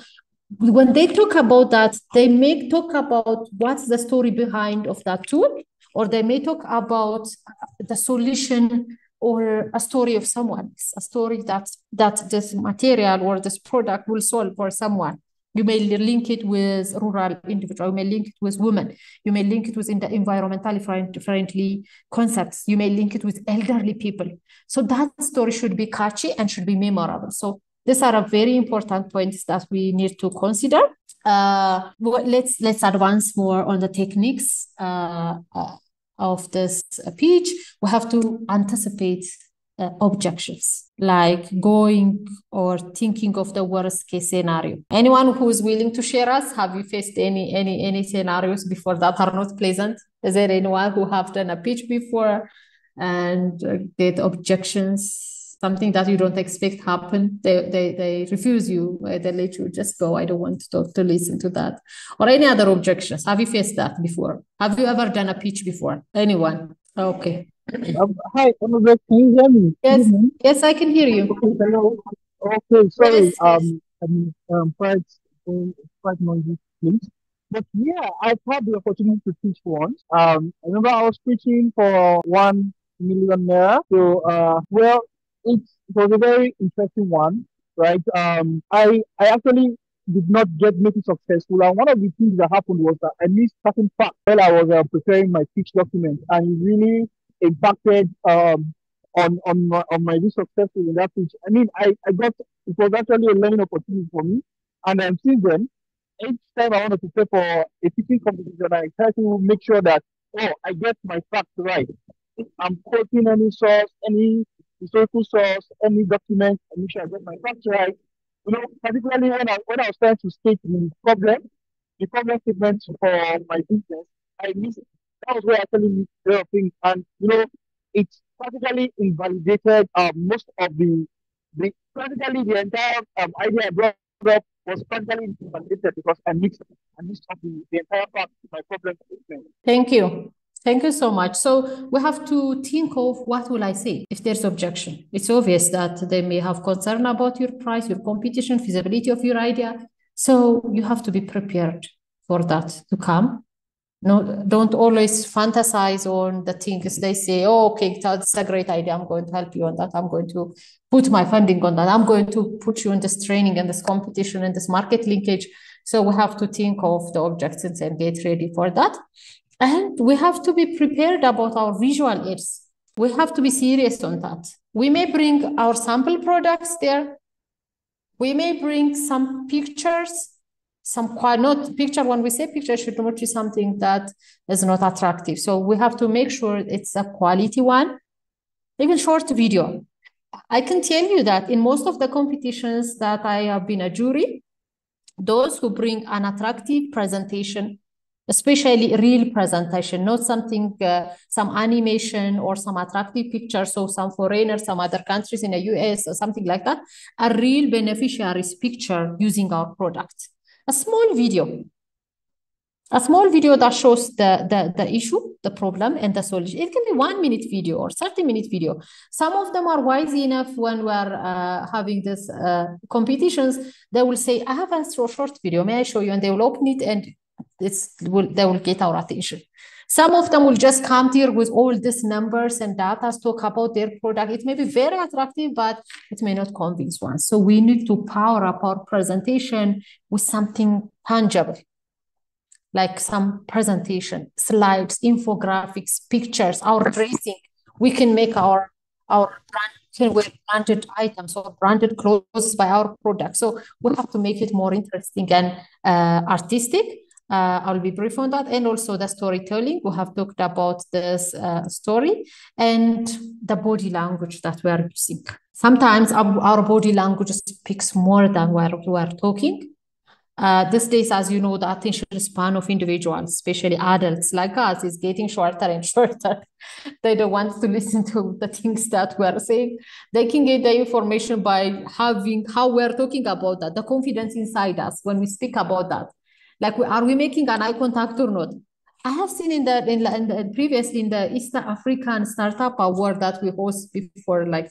when they talk about that, they may talk about what's the story behind of that tool, or they may talk about the solution or a story of someone, a story that that this material or this product will solve for someone. You may link it with rural individual. You may link it with women. You may link it with the environmentally friendly concepts. You may link it with elderly people. So that story should be catchy and should be memorable. So these are a very important points that we need to consider. Uh, let's let's advance more on the techniques uh, uh, of this pitch. We have to anticipate uh, objections, like going or thinking of the worst case scenario. Anyone who is willing to share us, have you faced any any any scenarios before that are not pleasant? Is there anyone who have done a pitch before and uh, get objections? Something that you don't expect happen, they they they refuse you. They let you just go. I don't want to talk to listen to that, or any other objections. Have you faced that before? Have you ever done a pitch before? Anyone? Okay. Um, hi, can you hear me? Yes, yes, I can hear you. Okay, hello. Okay, sorry. Yes, yes. Um, I'm um, quite um, quite noisy, please. But yeah, I've had the opportunity to teach once. Um, I remember I was teaching for one million naira. So, uh, well, it was a very interesting one, right? Um, I I actually did not get make it successful. And one of the things that happened was that I missed certain facts while I was uh, preparing my pitch document, and it really impacted um, on on my, on my be successful in that pitch. I mean, I, I got it was actually a learning opportunity for me, and I'm since then, each time I want to prepare for a pitching competition, I try to make sure that oh, I get my facts right. I'm quoting any source, any historical source, any document, I make sure I get my facts right. You know, particularly when I when I was trying to state the problem, the problem statement for my business, I missed. That was actually the things, and you know, it's practically invalidated uh, most of the, the practically the entire um, idea I brought up was practically invalidated because I mixed I mixed up the, the entire part of my problem. Thank you. Thank you so much. So we have to think of what will I say if there's objection. It's obvious that they may have concern about your price, your competition, feasibility of your idea. So you have to be prepared for that to come. No, don't always fantasize on the things they say. Oh, okay, that's a great idea. I'm going to help you on that. I'm going to put my funding on that. I'm going to put you in this training and this competition and this market linkage. So we have to think of the objectives and get ready for that. And we have to be prepared about our visual aids. We have to be serious on that. We may bring our sample products there. We may bring some pictures some quite not picture when we say picture should not be something that is not attractive. So we have to make sure it's a quality one. Even short video. I can tell you that in most of the competitions that i have been a jury those who bring an attractive presentation especially real presentation not something uh, some animation or some attractive picture so some foreigner some other countries in the us or something like that a real beneficiaries picture using our product a small video a small video that shows the, the, the issue, the problem, and the solution. It can be one minute video or 30 minute video. Some of them are wise enough when we're uh, having this uh, competitions, they will say, I have a short video, may I show you? And they will open it and it's will they will get our attention. Some of them will just come here with all these numbers and data to talk about their product. It may be very attractive, but it may not convince one. So we need to power up our presentation with something tangible, like some presentation, slides, infographics, pictures, our tracing. We can make our our brand with branded items or branded clothes by our product. So we have to make it more interesting and uh, artistic uh, I'll be brief on that. And also the storytelling. We have talked about this uh, story and the body language that we are using. Sometimes our, body language speaks more than what we are talking. Uh, these days, as you know, the attention span of individuals, especially adults like us, is getting shorter and shorter. they don't want to listen to the things that we're saying. They can get the information by having how we're talking about that, the confidence inside us when we speak about that. Like, are we making an eye contact or not? I have seen in the in, in the previously in the East African Startup Award that we host before like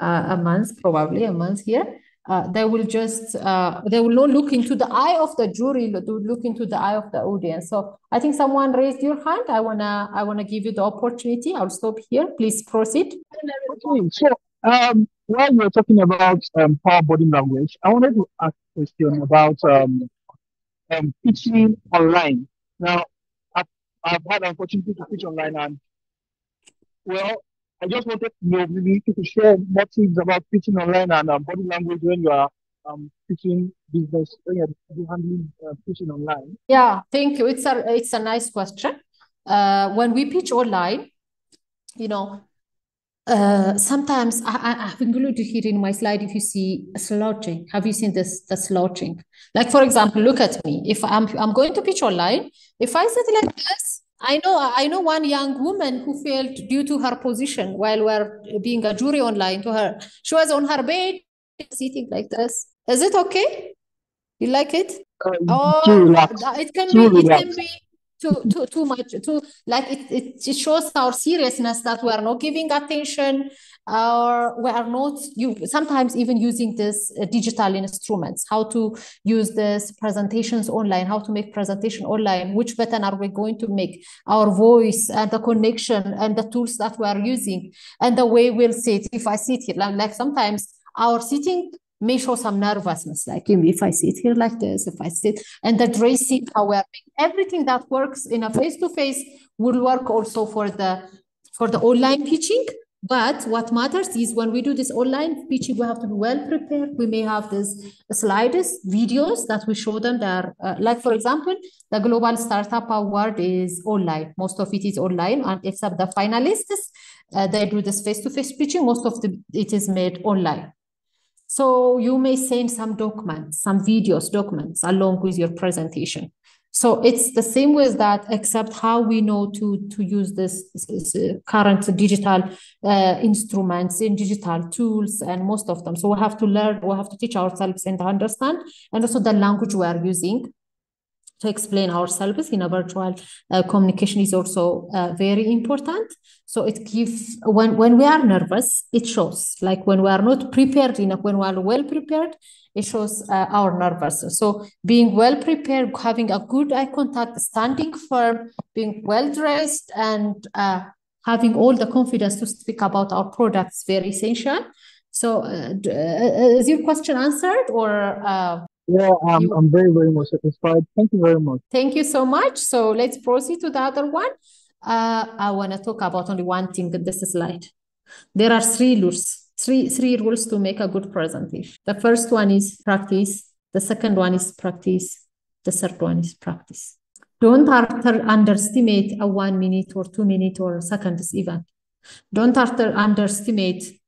uh, a month, probably a month here. Uh, they will just uh, they will not look into the eye of the jury, look into the eye of the audience. So I think someone raised your hand. I wanna I wanna give you the opportunity. I'll stop here. Please proceed. Okay, so um, while we're talking about um, power body language, I wanted to ask a question about um, um, teaching online. Now, I've, I've had an opportunity to teach online, and well, I just wanted to know maybe to share more things about teaching online and um, body language when you are um, teaching business, when you're handling uh, teaching online. Yeah, thank you. It's a it's a nice question. Uh, when we pitch online, you know, uh, sometimes I, I, have included here in my slide if you see slouching. Have you seen this, the slouching? Like, for example, look at me. If I'm, I'm going to pitch online, if I sit like this, I know I know one young woman who failed due to her position while we're being a jury online to her. She was on her bed sitting like this. Is it okay? You like it? Uh, oh, it can be. It can be too too too much too like it, it, it shows our seriousness that we are not giving attention or we are not you sometimes even using this uh, digital instruments how to use this presentations online how to make presentation online which button are we going to make our voice and the connection and the tools that we are using and the way we'll sit. If i sit here like, like sometimes our sitting may show some nervousness, like if I sit here like this, if I sit, and the dressing, however, everything that works in a face-to-face will work also for the for the online pitching. But what matters is when we do this online pitching, we have to be well prepared. We may have these slides, videos that we show them that uh, like, for example, the Global Startup Award is online. Most of it is online, and except the finalists, uh, they do this face-to-face -face pitching. Most of the, it is made online. So you may send some documents, some videos, documents along with your presentation. So it's the same with that, except how we know to, to use this, this uh, current digital uh, instruments in digital tools and most of them. So we have to learn, we have to teach ourselves and understand, and also the language we are using to explain ourselves in a virtual uh, communication is also uh, very important. So it gives when when we are nervous, it shows. Like when we are not prepared enough, when we are well prepared, it shows uh, our nervous. So being well prepared, having a good eye contact, standing firm, being well dressed, and uh, having all the confidence to speak about our products very essential. So uh, uh, is your question answered or? Yeah, I'm, you... I'm very, very much satisfied. Thank you very much. Thank you so much. So let's proceed to the other one. Uh, I want to talk about only one thing in this slide. There are three rules, three, three rules to make a good presentation. The first one is practice. The second one is practice. The third one is practice. Don't underestimate a one minute or two minute or seconds event. Don't underestimate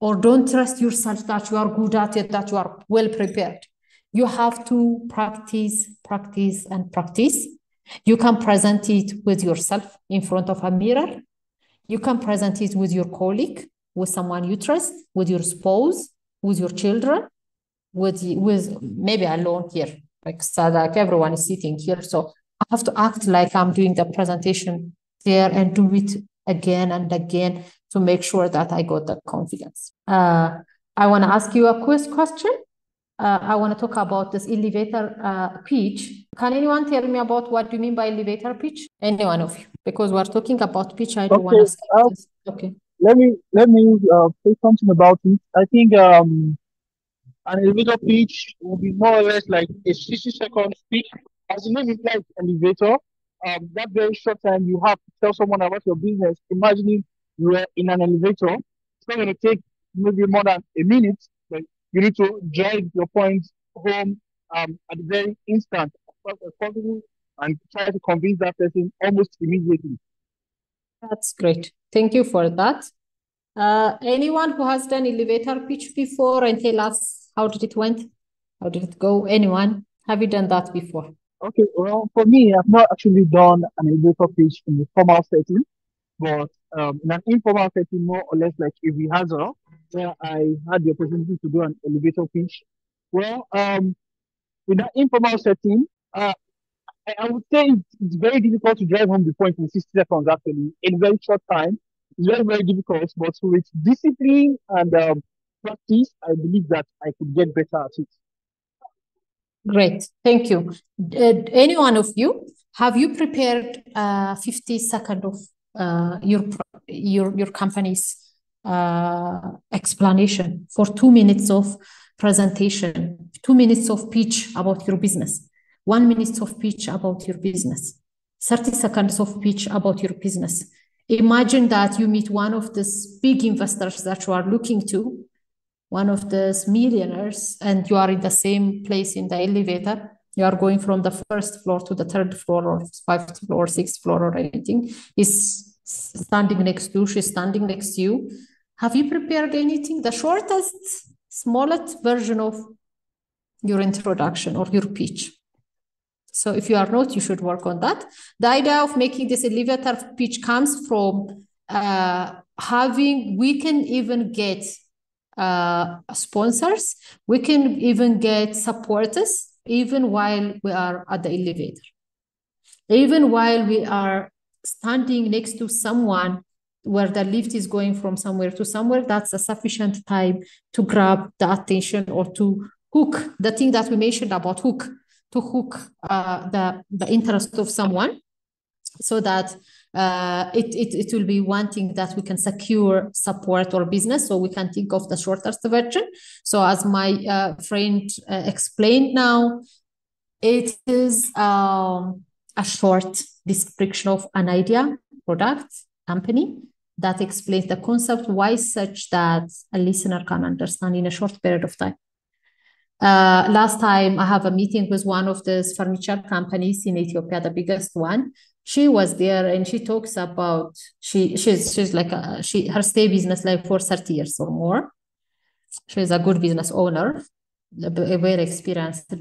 or don't trust yourself that you are good at it, that you are well prepared you have to practice, practice, and practice. You can present it with yourself in front of a mirror. You can present it with your colleague, with someone you trust, with your spouse, with your children, with, with maybe alone here, like, like everyone is sitting here. So I have to act like I'm doing the presentation there and do it again and again to make sure that I got the confidence. Uh, I want to ask you a quiz question uh, I want to talk about this elevator uh, pitch. Can anyone tell me about what do you mean by elevator pitch? Any one of you, because we're talking about pitch. I don't okay. want to. Okay. Let me let me uh, say something about it. I think um, an elevator pitch will be more or less like a 60 second speech. As the name implies, elevator. Um, that very short time you have to tell someone about your business. Imagining you are in an elevator. It's not going to take maybe more than a minute you need to drive your point home um, at the very instant as possible and try to convince that person almost immediately. That's great. Thank you for that. Uh, anyone who has done elevator pitch before and tell us how did it went? How did it go? Anyone? Have you done that before? Okay, well, for me, I've not actually done an elevator pitch in a formal setting, but um, in an informal setting, more or less like a rehearsal, where I had the opportunity to do an elevator pitch. Well, um, in that informal setting, uh, I, I would say it's, it's, very difficult to drive home the point in 60 seconds, actually, in very short time. It's very, very difficult, but with discipline and um, practice, I believe that I could get better at it. Great, thank you. Uh, any one of you, have you prepared uh, 50 seconds of uh, your, your, your company's Uh, explanation, for two minutes of presentation, two minutes of pitch about your business, one minute of pitch about your business, 30 seconds of pitch about your business. Imagine that you meet one of these big investors that you are looking to, one of these millionaires, and you are in the same place in the elevator. You are going from the first floor to the third floor or fifth floor, sixth floor or anything. He's standing next to you, she's standing next to you have you prepared anything? The shortest, smallest version of your introduction or your pitch. So if you are not, you should work on that. The idea of making this elevator pitch comes from uh, having, we can even get uh, sponsors, we can even get supporters, even while we are at the elevator. Even while we are standing next to someone where the lift is going from somewhere to somewhere, that's a sufficient time to grab the attention or to hook the thing that we mentioned about hook, to hook uh, the, the interest of someone so that uh, it, it, it will be one thing that we can secure support or business. So we can think of the shortest version. So as my uh, friend uh, explained now, it is um, a short description of an idea, product, company that explains the concept why such that a listener can understand in a short period of time. Uh, last time I have a meeting with one of these furniture companies in Ethiopia, the biggest one. She was there and she talks about she she's she's like a, she her stay business like for 30 years or more. She's a good business owner, a very experienced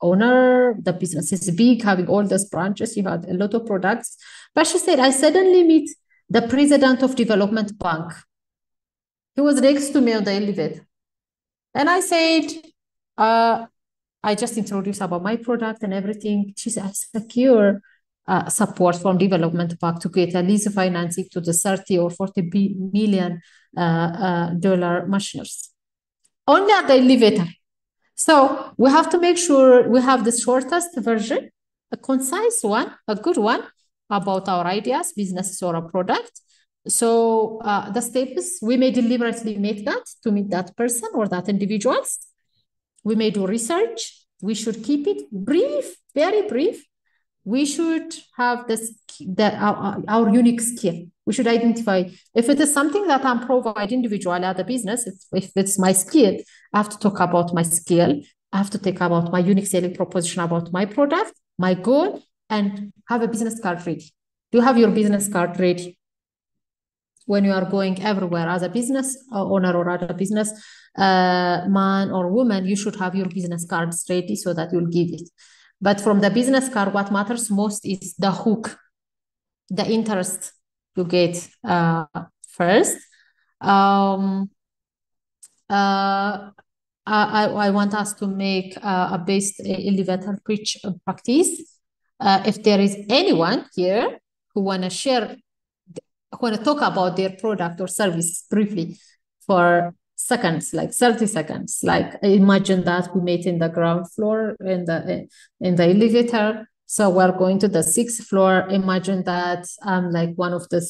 owner. The business is big, having all those branches. You had a lot of products. But she said, I suddenly meet the president of Development Bank. He was next to me on the elevator. And I said, uh, I just introduced about my product and everything. She said, I secure uh, support from Development Bank to get a lease financing to the 30 or 40 million uh, uh, dollar machines. Only at the elevator. So we have to make sure we have the shortest version, a concise one, a good one about our ideas, businesses, or a product. So uh, the steps, we may deliberately make that to meet that person or that individuals. We may do research. We should keep it brief, very brief. We should have this the, our, our unique skill. We should identify if it is something that I'm providing individually at the business, if, if it's my skill, I have to talk about my skill. I have to talk about my unique selling proposition about my product, my goal, and have a business card ready. Do you have your business card ready? When you are going everywhere as a business owner or as a business uh, man or woman, you should have your business cards ready so that you'll give it. But from the business card, what matters most is the hook, the interest you get uh, first. Um, uh, I, I want us to make uh, a based elevator pitch practice. Uh, if there is anyone here who want to share, who want to talk about their product or service briefly for seconds, like 30 seconds. Like imagine that we meet in the ground floor in the in the elevator. So we're going to the sixth floor. Imagine that I'm like one of the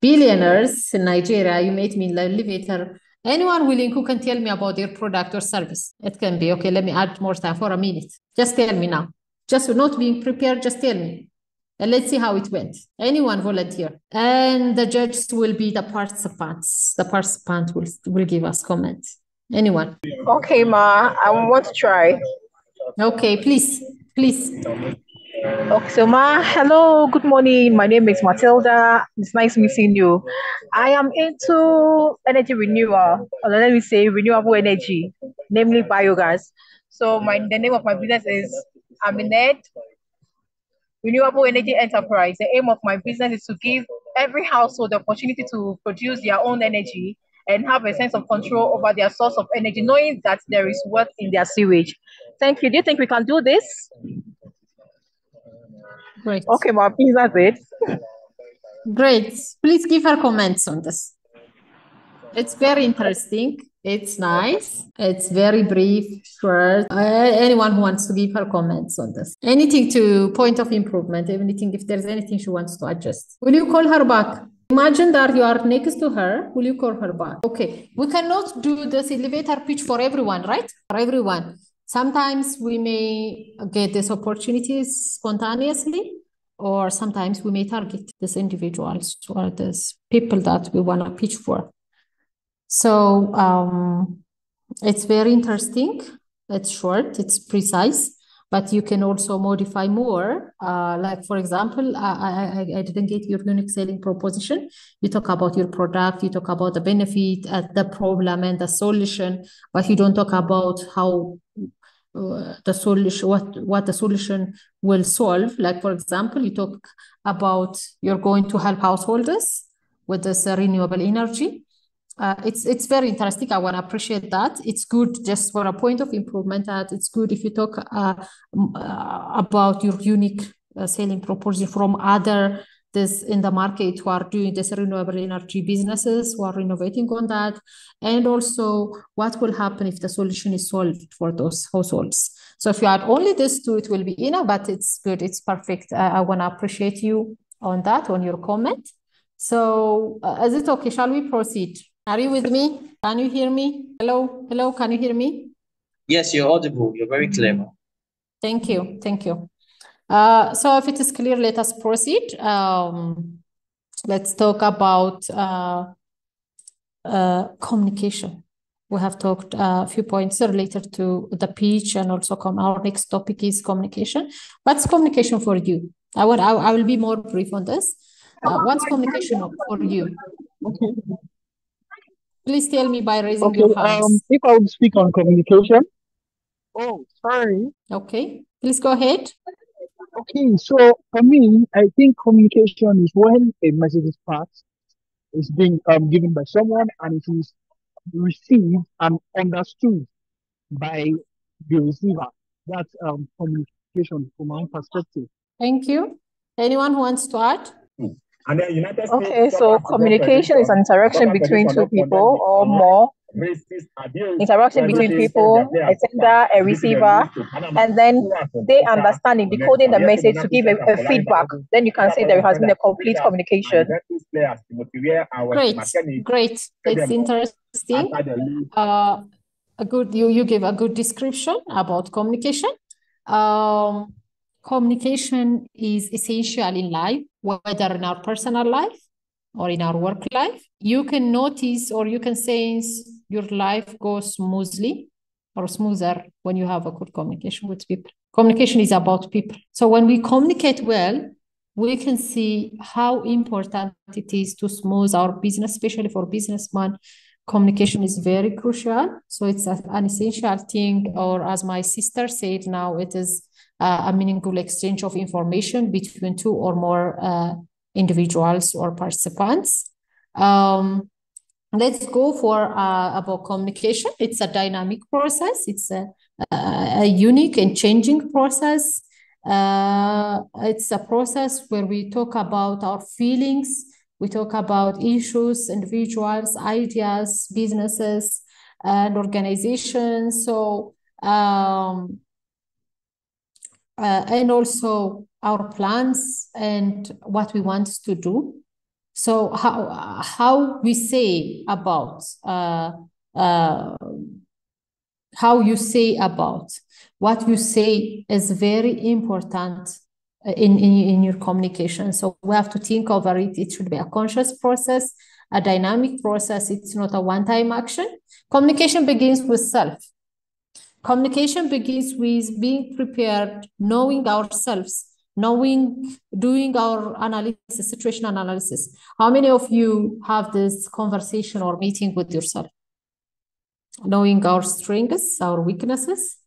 billionaires in Nigeria. You meet me in the elevator. Anyone willing who can tell me about their product or service? It can be okay. Let me add more time for a minute. Just tell me now. Just not being prepared. Just tell me. And let's see how it went. Anyone volunteer. And the judges will be the participants. The participant will, will give us comments. Anyone? Okay, Ma, I want to try. Okay, please, please. Okay, so Ma, hello, good morning. My name is Matilda. It's nice meeting you. I am into energy renewal, or let me say renewable energy, namely biogas. So my the name of my business is Aminet renewable energy enterprise. The aim of my business is to give every household the opportunity to produce their own energy and have a sense of control over their source of energy, knowing that there is worth in their sewage. Thank you. Do you think we can do this? Great. Okay, Ma, please, that's it. Great. Please give her comments on this. It's very interesting. It's nice. It's very brief, short. Uh, anyone who wants to give her comments on this. Anything to point of improvement, anything, if there's anything she wants to adjust. Will you call her back? Imagine that you are next to her. Will you call her back? Okay. We cannot do this elevator pitch for everyone, right? For everyone. Sometimes we may get these opportunities spontaneously, or sometimes we may target these individuals or these people that we want to pitch for. So um, it's very interesting. It's short, it's precise, but you can also modify more. Uh, like, for example, I, I, I didn't get your unique selling proposition. You talk about your product, you talk about the benefit, uh, the problem, and the solution, but you don't talk about how uh, the solution what what the solution will solve like for example you talk about you're going to help householders with this uh, renewable energy uh, it's it's very interesting. I want to appreciate that. It's good just for a point of improvement. That it's good if you talk uh, uh, about your unique uh, selling proposition from other this in the market who are doing this renewable energy businesses who are innovating on that, and also what will happen if the solution is solved for those households. So if you add only this to it, will be enough. But it's good. It's perfect. I want to appreciate you on that on your comment. So uh, is it okay? Shall we proceed? Are you with me? Can you hear me? Hello? Hello? Can you hear me? Yes, you're audible. You're very clear. Thank you. Thank you. Uh, so if it is clear, let us proceed. Um, let's talk about uh, uh, communication. We have talked a few points related to the pitch and also come, our next topic is communication. What's communication for you? I will, I, I will be more brief on this. Uh, what's communication for you? Okay. Please tell me by raising Okay. your Um, hands. if I would speak on communication. Oh, sorry. Okay, please go ahead. Okay. So for me, I think communication is when a message is passed, is being um given by someone, and it is received and understood by the receiver. That's um communication from my own perspective. Thank you. Anyone who wants to add? And then United States Okay, so communication is an interaction between two people or more. Interaction between people, said that they a sender, a receiver, news to Panama, and then who are from they Costa, understanding, decoding the message to give a, a feedback. Then you can say there has been a complete communication. Juventus players Timothy Weah and Wes Great, great. It's interesting. after the league. Uh, a good you you give a good description about communication. Um, communication is essential in life, whether in our personal life or in our work life. You can notice or you can sense your life goes smoothly or smoother when you have a good communication with people. Communication is about people. So when we communicate well, we can see how important it is to smooth our business, especially for businessmen. Communication is very crucial. So it's an essential thing, or as my sister said now, it is a meaningful exchange of information between two or more uh, individuals or participants. Um, let's go for uh, about communication. It's a dynamic process. It's a, a, a unique and changing process. Uh, it's a process where we talk about our feelings, we talk about issues, individuals, ideas, businesses, and organizations. So, um, uh, and also our plans and what we want to do. So how how we say about uh, uh, how you say about what you say is very important uh, in, in in your communication. So we have to think over it. It should be a conscious process, a dynamic process. It's not a one-time action. Communication begins with self. Communication begins with being prepared, knowing ourselves, knowing, doing our analysis, situation analysis. How many of you have this conversation or meeting with yourself? Knowing our strengths, our weaknesses,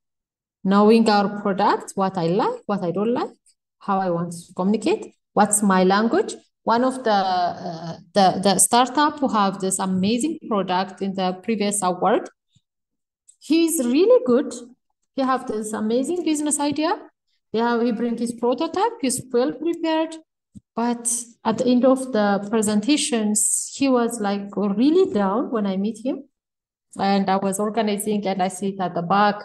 knowing our product, what I like, what I don't like, how I want to communicate, what's my language. One of the uh, the the startup who have this amazing product in the previous award, he's really good. He have this amazing business idea. Yeah, he bring his prototype. He's well prepared, but at the end of the presentations, he was like really down when I meet him, and I was organizing, and I sit at the back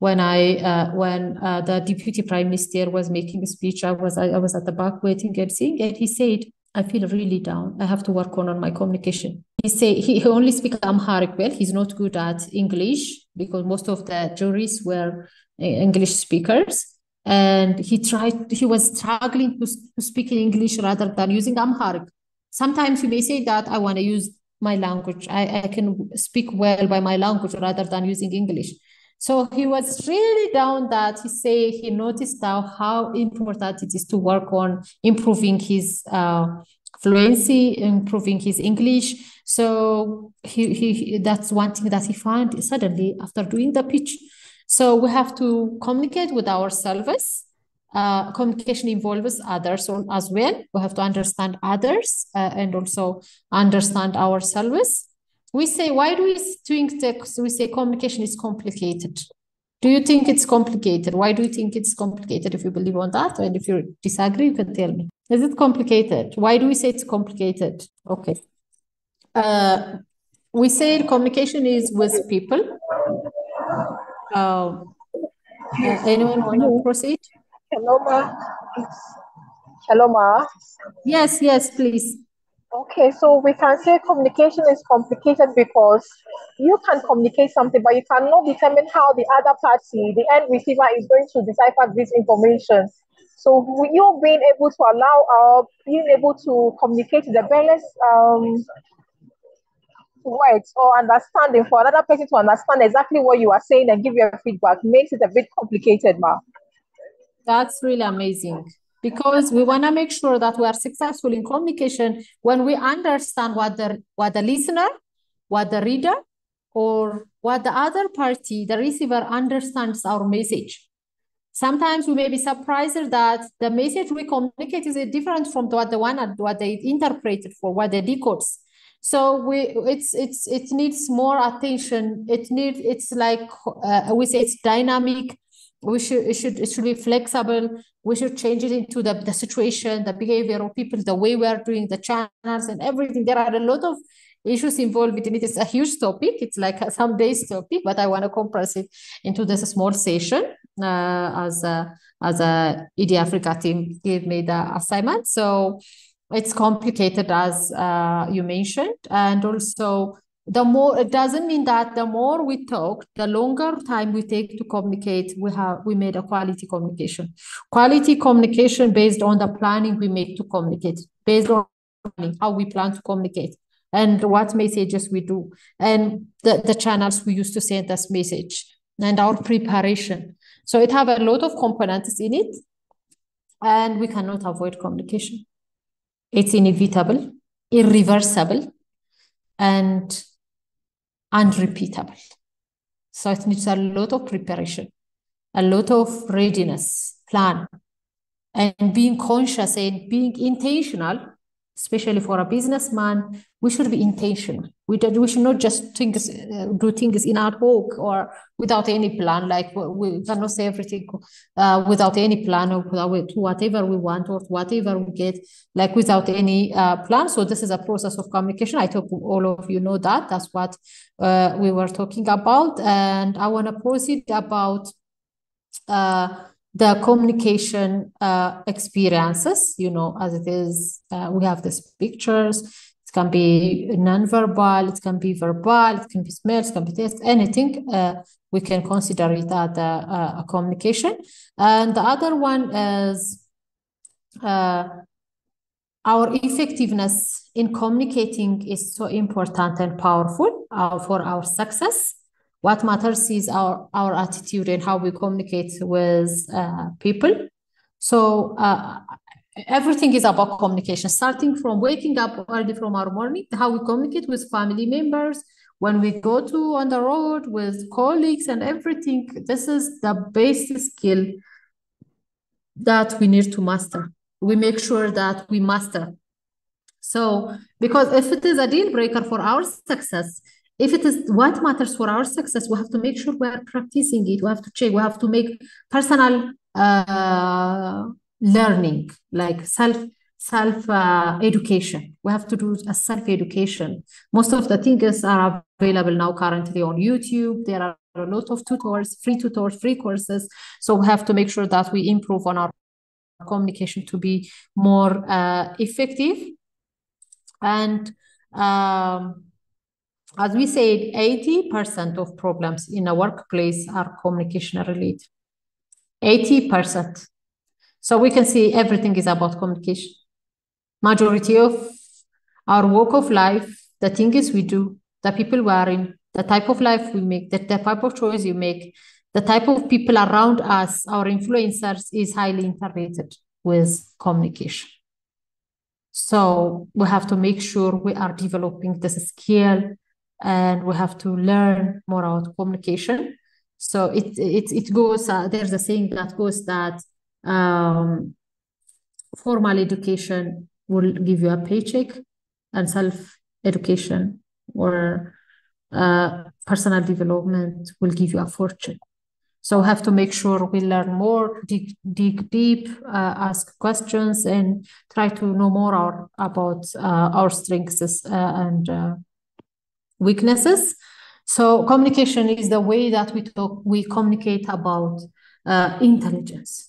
when I uh, when uh, the deputy prime minister was making a speech. I was I, I was at the back waiting and seeing, and he said, "I feel really down. I have to work on on my communication." He say he, only speaks Amharic well. He's not good at English because most of the juries were uh, English speakers, and he tried. He was struggling to, to speak in English rather than using Amharic. Sometimes you may say that I want to use my language. I, I can speak well by my language rather than using English. So he was really down that he say he noticed now how important it is to work on improving his uh, fluency, improving his English. So he, he, he that's one thing that he found suddenly after doing the pitch. So we have to communicate with ourselves. Uh, communication involves others as well. We have to understand others uh, and also understand ourselves. We say, why do we think that we say communication is complicated? Do you think it's complicated? Why do you think it's complicated if you believe on that? And if you disagree, you can tell me. Is it complicated? Why do we say it's complicated? Okay. Uh, we say communication is with people. Uh, anyone want to proceed? Hello, ma. Hello, ma. Yes, yes, please. Okay, so we can say communication is complicated because you can communicate something, but you cannot determine how the other party, the end receiver, is going to decipher this information. So you being able to allow or being able to communicate the balance um, words or understanding for another person to understand exactly what you are saying and give you a feedback makes it a bit complicated, ma. That's really amazing because we want to make sure that we are successful in communication when we understand what the what the listener, what the reader, or what the other party, the receiver, understands our message. Sometimes we may be surprised that the message we communicate is different from what the one what they interpreted for, what they decodes. So we it's it's it needs more attention. It needs it's like uh, we say it's dynamic. We should it should it should be flexible. We should change it into the, the situation, the behavior of people, the way we are doing the channels and everything. There are a lot of issues involved in it. It's a huge topic. It's like a some days topic, but I want to compress it into this small session uh, as a as a Edfrica team gave me the assignment. So it's complicated as uh, you mentioned and also the more it doesn't mean that the more we talk the longer time we take to communicate we have we made a quality communication. Quality communication based on the planning we make to communicate based on how we plan to communicate and what messages we do and the, the channels we use to send this message and our preparation. So it have a lot of components in it and we cannot avoid communication. It's inevitable, irreversible, and unrepeatable. So it needs a lot of preparation, a lot of readiness, plan, and being conscious and being intentional especially for a businessman, we should be intentional. We, we should not just think, uh, do things in ad hoc or without any plan. Like we cannot say everything uh, without any plan or whatever we want or whatever we get, like without any uh, plan. So this is a process of communication. I hope all of you know that. That's what uh, we were talking about. And I want to proceed about uh, the communication uh, experiences, you know, as it is, uh, we have these pictures. It can be non-verbal, it can be verbal, it can be smells, it can be taste, anything. Uh, we can consider it as a, a, communication. And the other one is uh, our effectiveness in communicating is so important and powerful uh, for our success. What matters is our, our attitude and how we communicate with uh, people. So uh, everything is about communication, starting from waking up early from our morning, how we communicate with family members, when we go to on the road with colleagues and everything. This is the basic skill that we need to master. We make sure that we master. So, because if it is a deal breaker for our success, if it is what matters for our success, we have to make sure we are practicing it. We have to check. We have to make personal uh, learning, like self self uh, education. We have to do a self education. Most of the things are available now currently on YouTube. There are a lot of tutors, free tutors, free courses. So we have to make sure that we improve on our communication to be more uh, effective. And um, as we said, 80% of problems in a workplace are communication related. 80%. So we can see everything is about communication. Majority of our walk of life, the things we do, the people we are in, the type of life we make, the, the type of choice you make, the type of people around us, our influencers, is highly interrelated with communication. So we have to make sure we are developing this skill and we have to learn more about communication. So it it it goes. Uh, there's a saying that goes that um, formal education will give you a paycheck, and self education or uh, personal development will give you a fortune. So we have to make sure we learn more, dig, dig deep, uh, ask questions, and try to know more our, about uh, our strengths uh, and uh, weaknesses. So communication is the way that we talk, we communicate about uh, intelligence.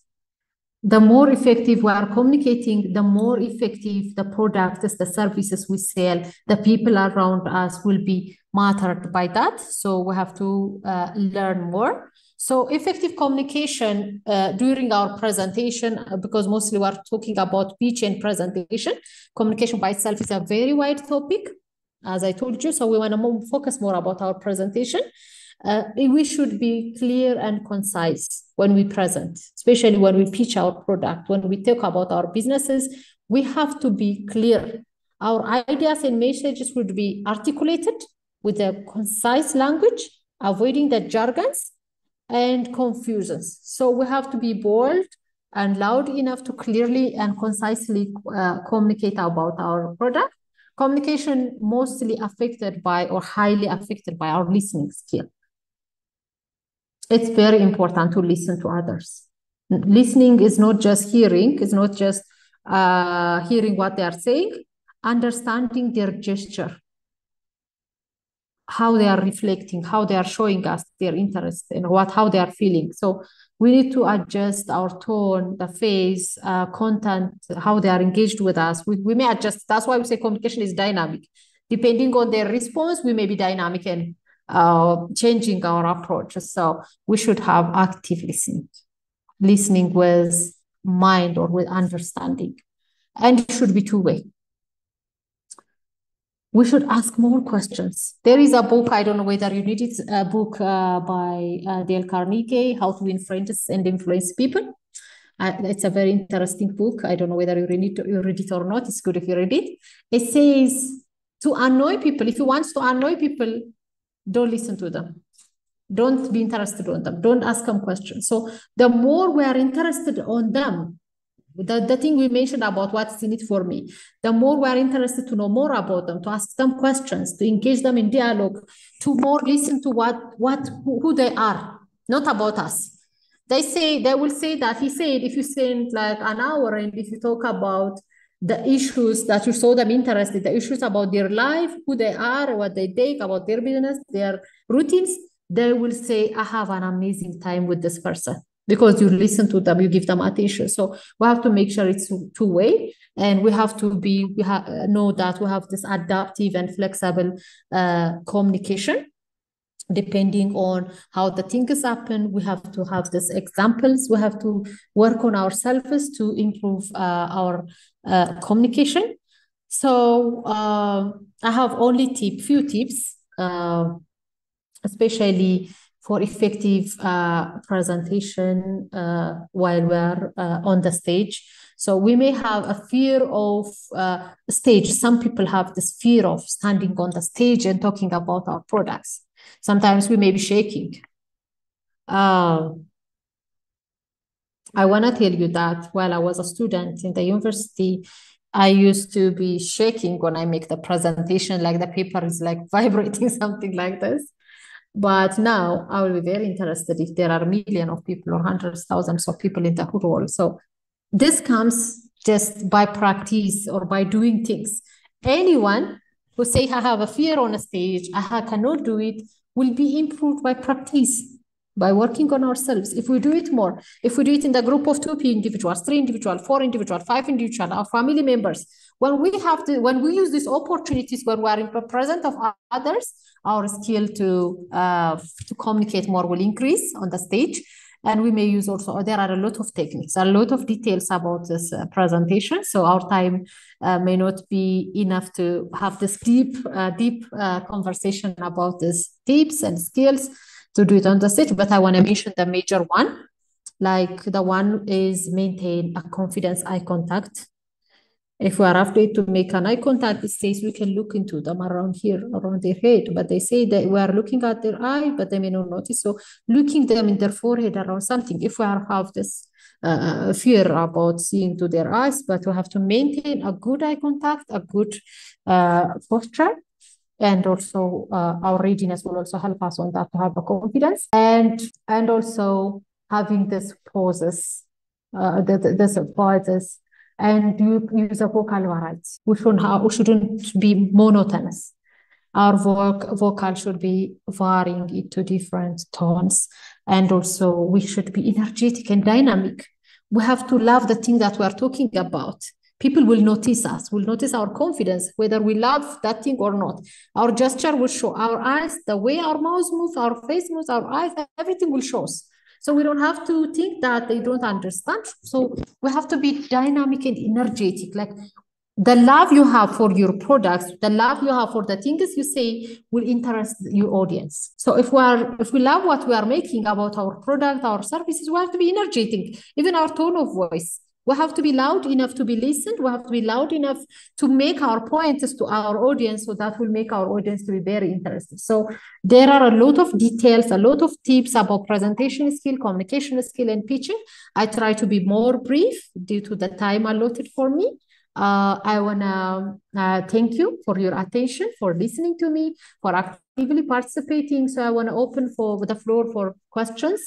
The more effective we are communicating, the more effective the products, the services we sell, the people around us will be mattered by that. So we have to uh, learn more. So effective communication uh, during our presentation, uh, because mostly we're talking about pitch and presentation, communication by itself is a very wide topic, as I told you. So we want to focus more about our presentation. Uh, we should be clear and concise when we present, especially when we pitch our product, when we talk about our businesses, we have to be clear. Our ideas and messages should be articulated with a concise language, avoiding the jargons and confusions. So we have to be bold and loud enough to clearly and concisely uh, communicate about our product. Communication mostly affected by or highly affected by our listening skill. It's very important to listen to others. Listening is not just hearing, it's not just uh, hearing what they are saying, understanding their gesture, how they are reflecting, how they are showing us their interest and what how they are feeling. So we need to adjust our tone, the face, uh, content, how they are engaged with us. We, we may adjust. That's why we say communication is dynamic. Depending on their response, we may be dynamic and uh, changing our approach. So we should have active listening, listening with mind or with understanding. And it should be two way we should ask more questions. There is a book, I don't know whether you need it, a book uh, by uh, Dale Carnegie, How to Win Friends and Influence People. Uh, it's a very interesting book. I don't know whether you read, it, you read it or not. It's good if you read it. It says to annoy people, if you want to annoy people, don't listen to them. Don't be interested on them. Don't ask them questions. So the more we are interested on them, the, the thing we mentioned about what's in it for me, the more we are interested to know more about them, to ask them questions, to engage them in dialogue, to more listen to what, what who, who they are, not about us. They say, they will say that he said, if you spend like an hour and if you talk about the issues that you saw them interested, the issues about their life, who they are, what they take about their business, their routines, they will say, I have an amazing time with this person because you listen to them, you give them attention. So we have to make sure it's two way, and we have to be we have know that we have this adaptive and flexible uh, communication. Depending on how the things happen, we have to have these examples. We have to work on ourselves to improve uh, our uh, communication. So uh, I have only tip few tips, uh, especially for effective uh, presentation uh, while we're uh, on the stage. So we may have a fear of uh, stage. Some people have this fear of standing on the stage and talking about our products. Sometimes we may be shaking. Um, I want to tell you that while I was a student in the university, I used to be shaking when I make the presentation, like the paper is like vibrating, something like this. But now I will be very interested if there are a million of people or hundreds, thousands of people in the role. So this comes just by practice or by doing things. Anyone who say I have a fear on a stage, I cannot do it, will be improved by practice, by working on ourselves. If we do it more, if we do it in the group of two individuals, three individuals, four individuals, five individuals, our family members, when we have to, when we use these opportunities, when we are in the presence of others, our skill to uh, to communicate more will increase on the stage. And we may use also, there are a lot of techniques, a lot of details about this uh, presentation. So our time uh, may not be enough to have this deep, uh, deep uh, conversation about these tips and skills to do it on the stage. But I want to mention the major one, like the one is maintain a confidence eye contact if we are afraid to make an eye contact, it says we can look into them around here, around their head. But they say that we are looking at their eye, but they may not notice. So looking them in their forehead around something. If we are, have this uh, fear about seeing to their eyes, but we have to maintain a good eye contact, a good uh, posture, and also uh, our readiness will also help us on that to have a confidence and and also having this pauses, uh, the, the, this pauses and you use a vocal variety. We shouldn't, have, we shouldn't be monotonous. Our voc vocal should be varying into different tones. And also we should be energetic and dynamic. We have to love the thing that we're talking about. people will notice us, will notice our confidence, whether we love that thing or not. Our gesture will show our eyes, the way our mouth moves, our face moves, our eyes, everything will show us. So we don't have to think that they don't understand. So we have to be dynamic and energetic. Like the love you have for your products, the love you have for the things you say will interest your audience. So if we are if we love what we are making about our product, our services, we have to be energetic, even our tone of voice. We have to be loud enough to be listened. We have to be loud enough to make our points to our audience. So that will make our audience to be very interested. So there are a lot of details, a lot of tips about presentation skill, communication skill, and pitching. I try to be more brief due to the time allotted for me. Uh, I want to uh, thank you for your attention, for listening to me, for actively participating. So I want to open for the floor for questions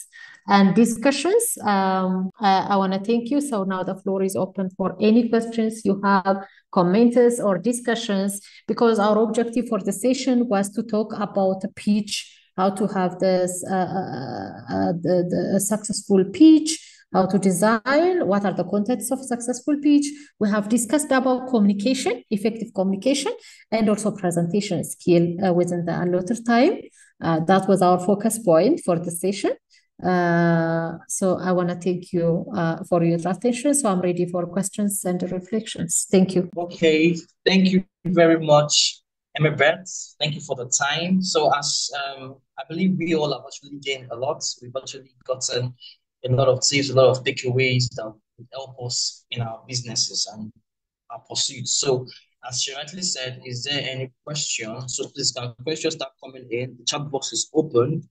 and discussions. Um, I, I want to thank you. So now the floor is open for any questions you have, comments or discussions, because our objective for the session was to talk about a pitch, how to have this uh, uh, uh the, the successful pitch, how to design, what are the contents of successful pitch. We have discussed about communication, effective communication, and also presentation skill uh, within the allotted time. Uh, that was our focus point for the session. Uh, so I want to thank you uh, for your attention. So I'm ready for questions and reflections. Thank you. Okay, thank you very much, Emebet. Thank you for the time. So as um, I believe we all have actually gained a lot. We've actually gotten a lot of tips, a lot of takeaways that will help us in our businesses and our pursuits. So as she rightly said, is there any question? So please can questions start coming in. The chat box is open.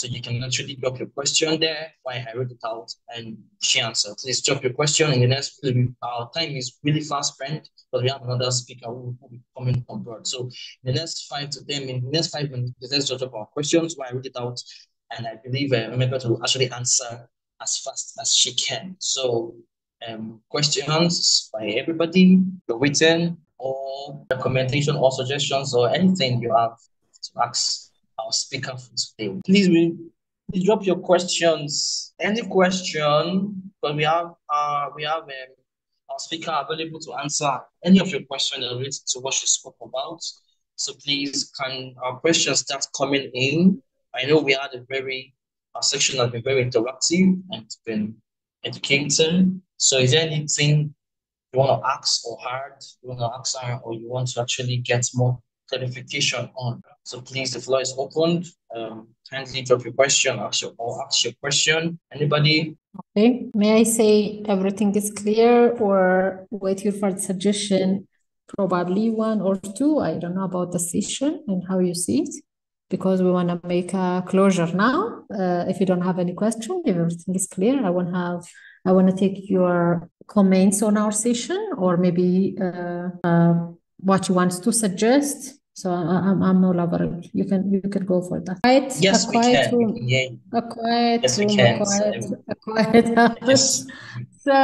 So you can actually drop your question there while I read it out and she answer. Please drop your question in the next our time is really fast spent, but we have another speaker who will be coming on board. So in the next five to ten minutes, next five minutes, let's drop our questions while I read it out. And I believe uh, Omega will actually answer as fast as she can. So um, questions by everybody, the written or recommendation or suggestions or anything you have to ask our speaker for today. Please, please drop your questions. Any question, but we have uh we have um, our speaker available to answer any of your questions related to what she spoke about. So please, can our questions start coming in? I know we had a very our section has been very interactive and it's been educating. So is there anything you want to ask or hard you want to ask her or you want to actually get more clarification on. So please, the floor is open. Um, kindly drop your question, ask your, or ask your question. Anybody? Okay. May I say everything is clear or wait for the suggestion? Probably one or two. I don't know about the session and how you see it because we want to make a closure now. Uh, if you don't have any question, if everything is clear, I want to have I want to take your comments on our session or maybe uh, uh, what you want to suggest so I'm, I'm all over it. You can you can go for that. Quiet, yes, a quiet we can. room. Yeah. A quiet yes, room, we can. a quiet, a quiet house. Yes. So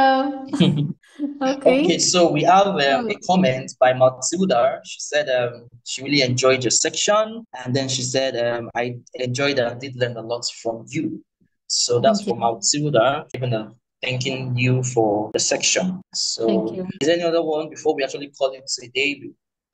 okay. Okay, so we have um, a comment by Matilda. She said um, she really enjoyed your section, and then she said um, I enjoyed and did learn a lot from you. So that's Thank from Matilda, even uh, thanking you for the section. So Thank you. is there any other one before we actually call it a day?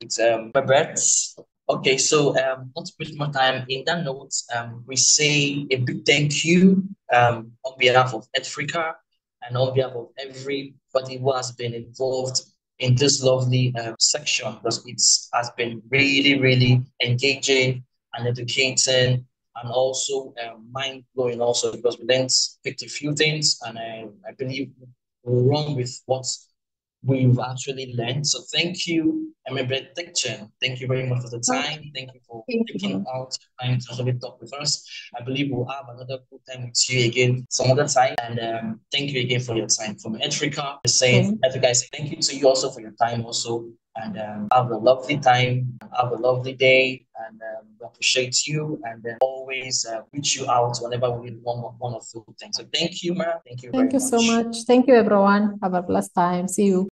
It's um Roberts. Okay, so um not to waste more time, in that note, um we say a big thank you um on behalf of Edfrica and on behalf of everybody who has been involved in this lovely uh, section because it has been really, really engaging and educating and also um, mind blowing also because we learned picked a few things and I, I believe we'll run with what we've actually learned. So thank you, Emebet Teken. Thank you very much for the time. Thank you for thank taking you. out time to actually talk with us. I believe we'll have another good time with you again some other time. And um, thank you again for your time. From Edfrica, the same. Edfrica, say thank you to you also for your time also. And um, have a lovely time, have a lovely day, and um, we appreciate you and then always uh, reach you out whenever we need one, one of those things. So thank you, Ma. Thank you Thank you much. so much. Thank you, everyone. Have a blessed time. See you.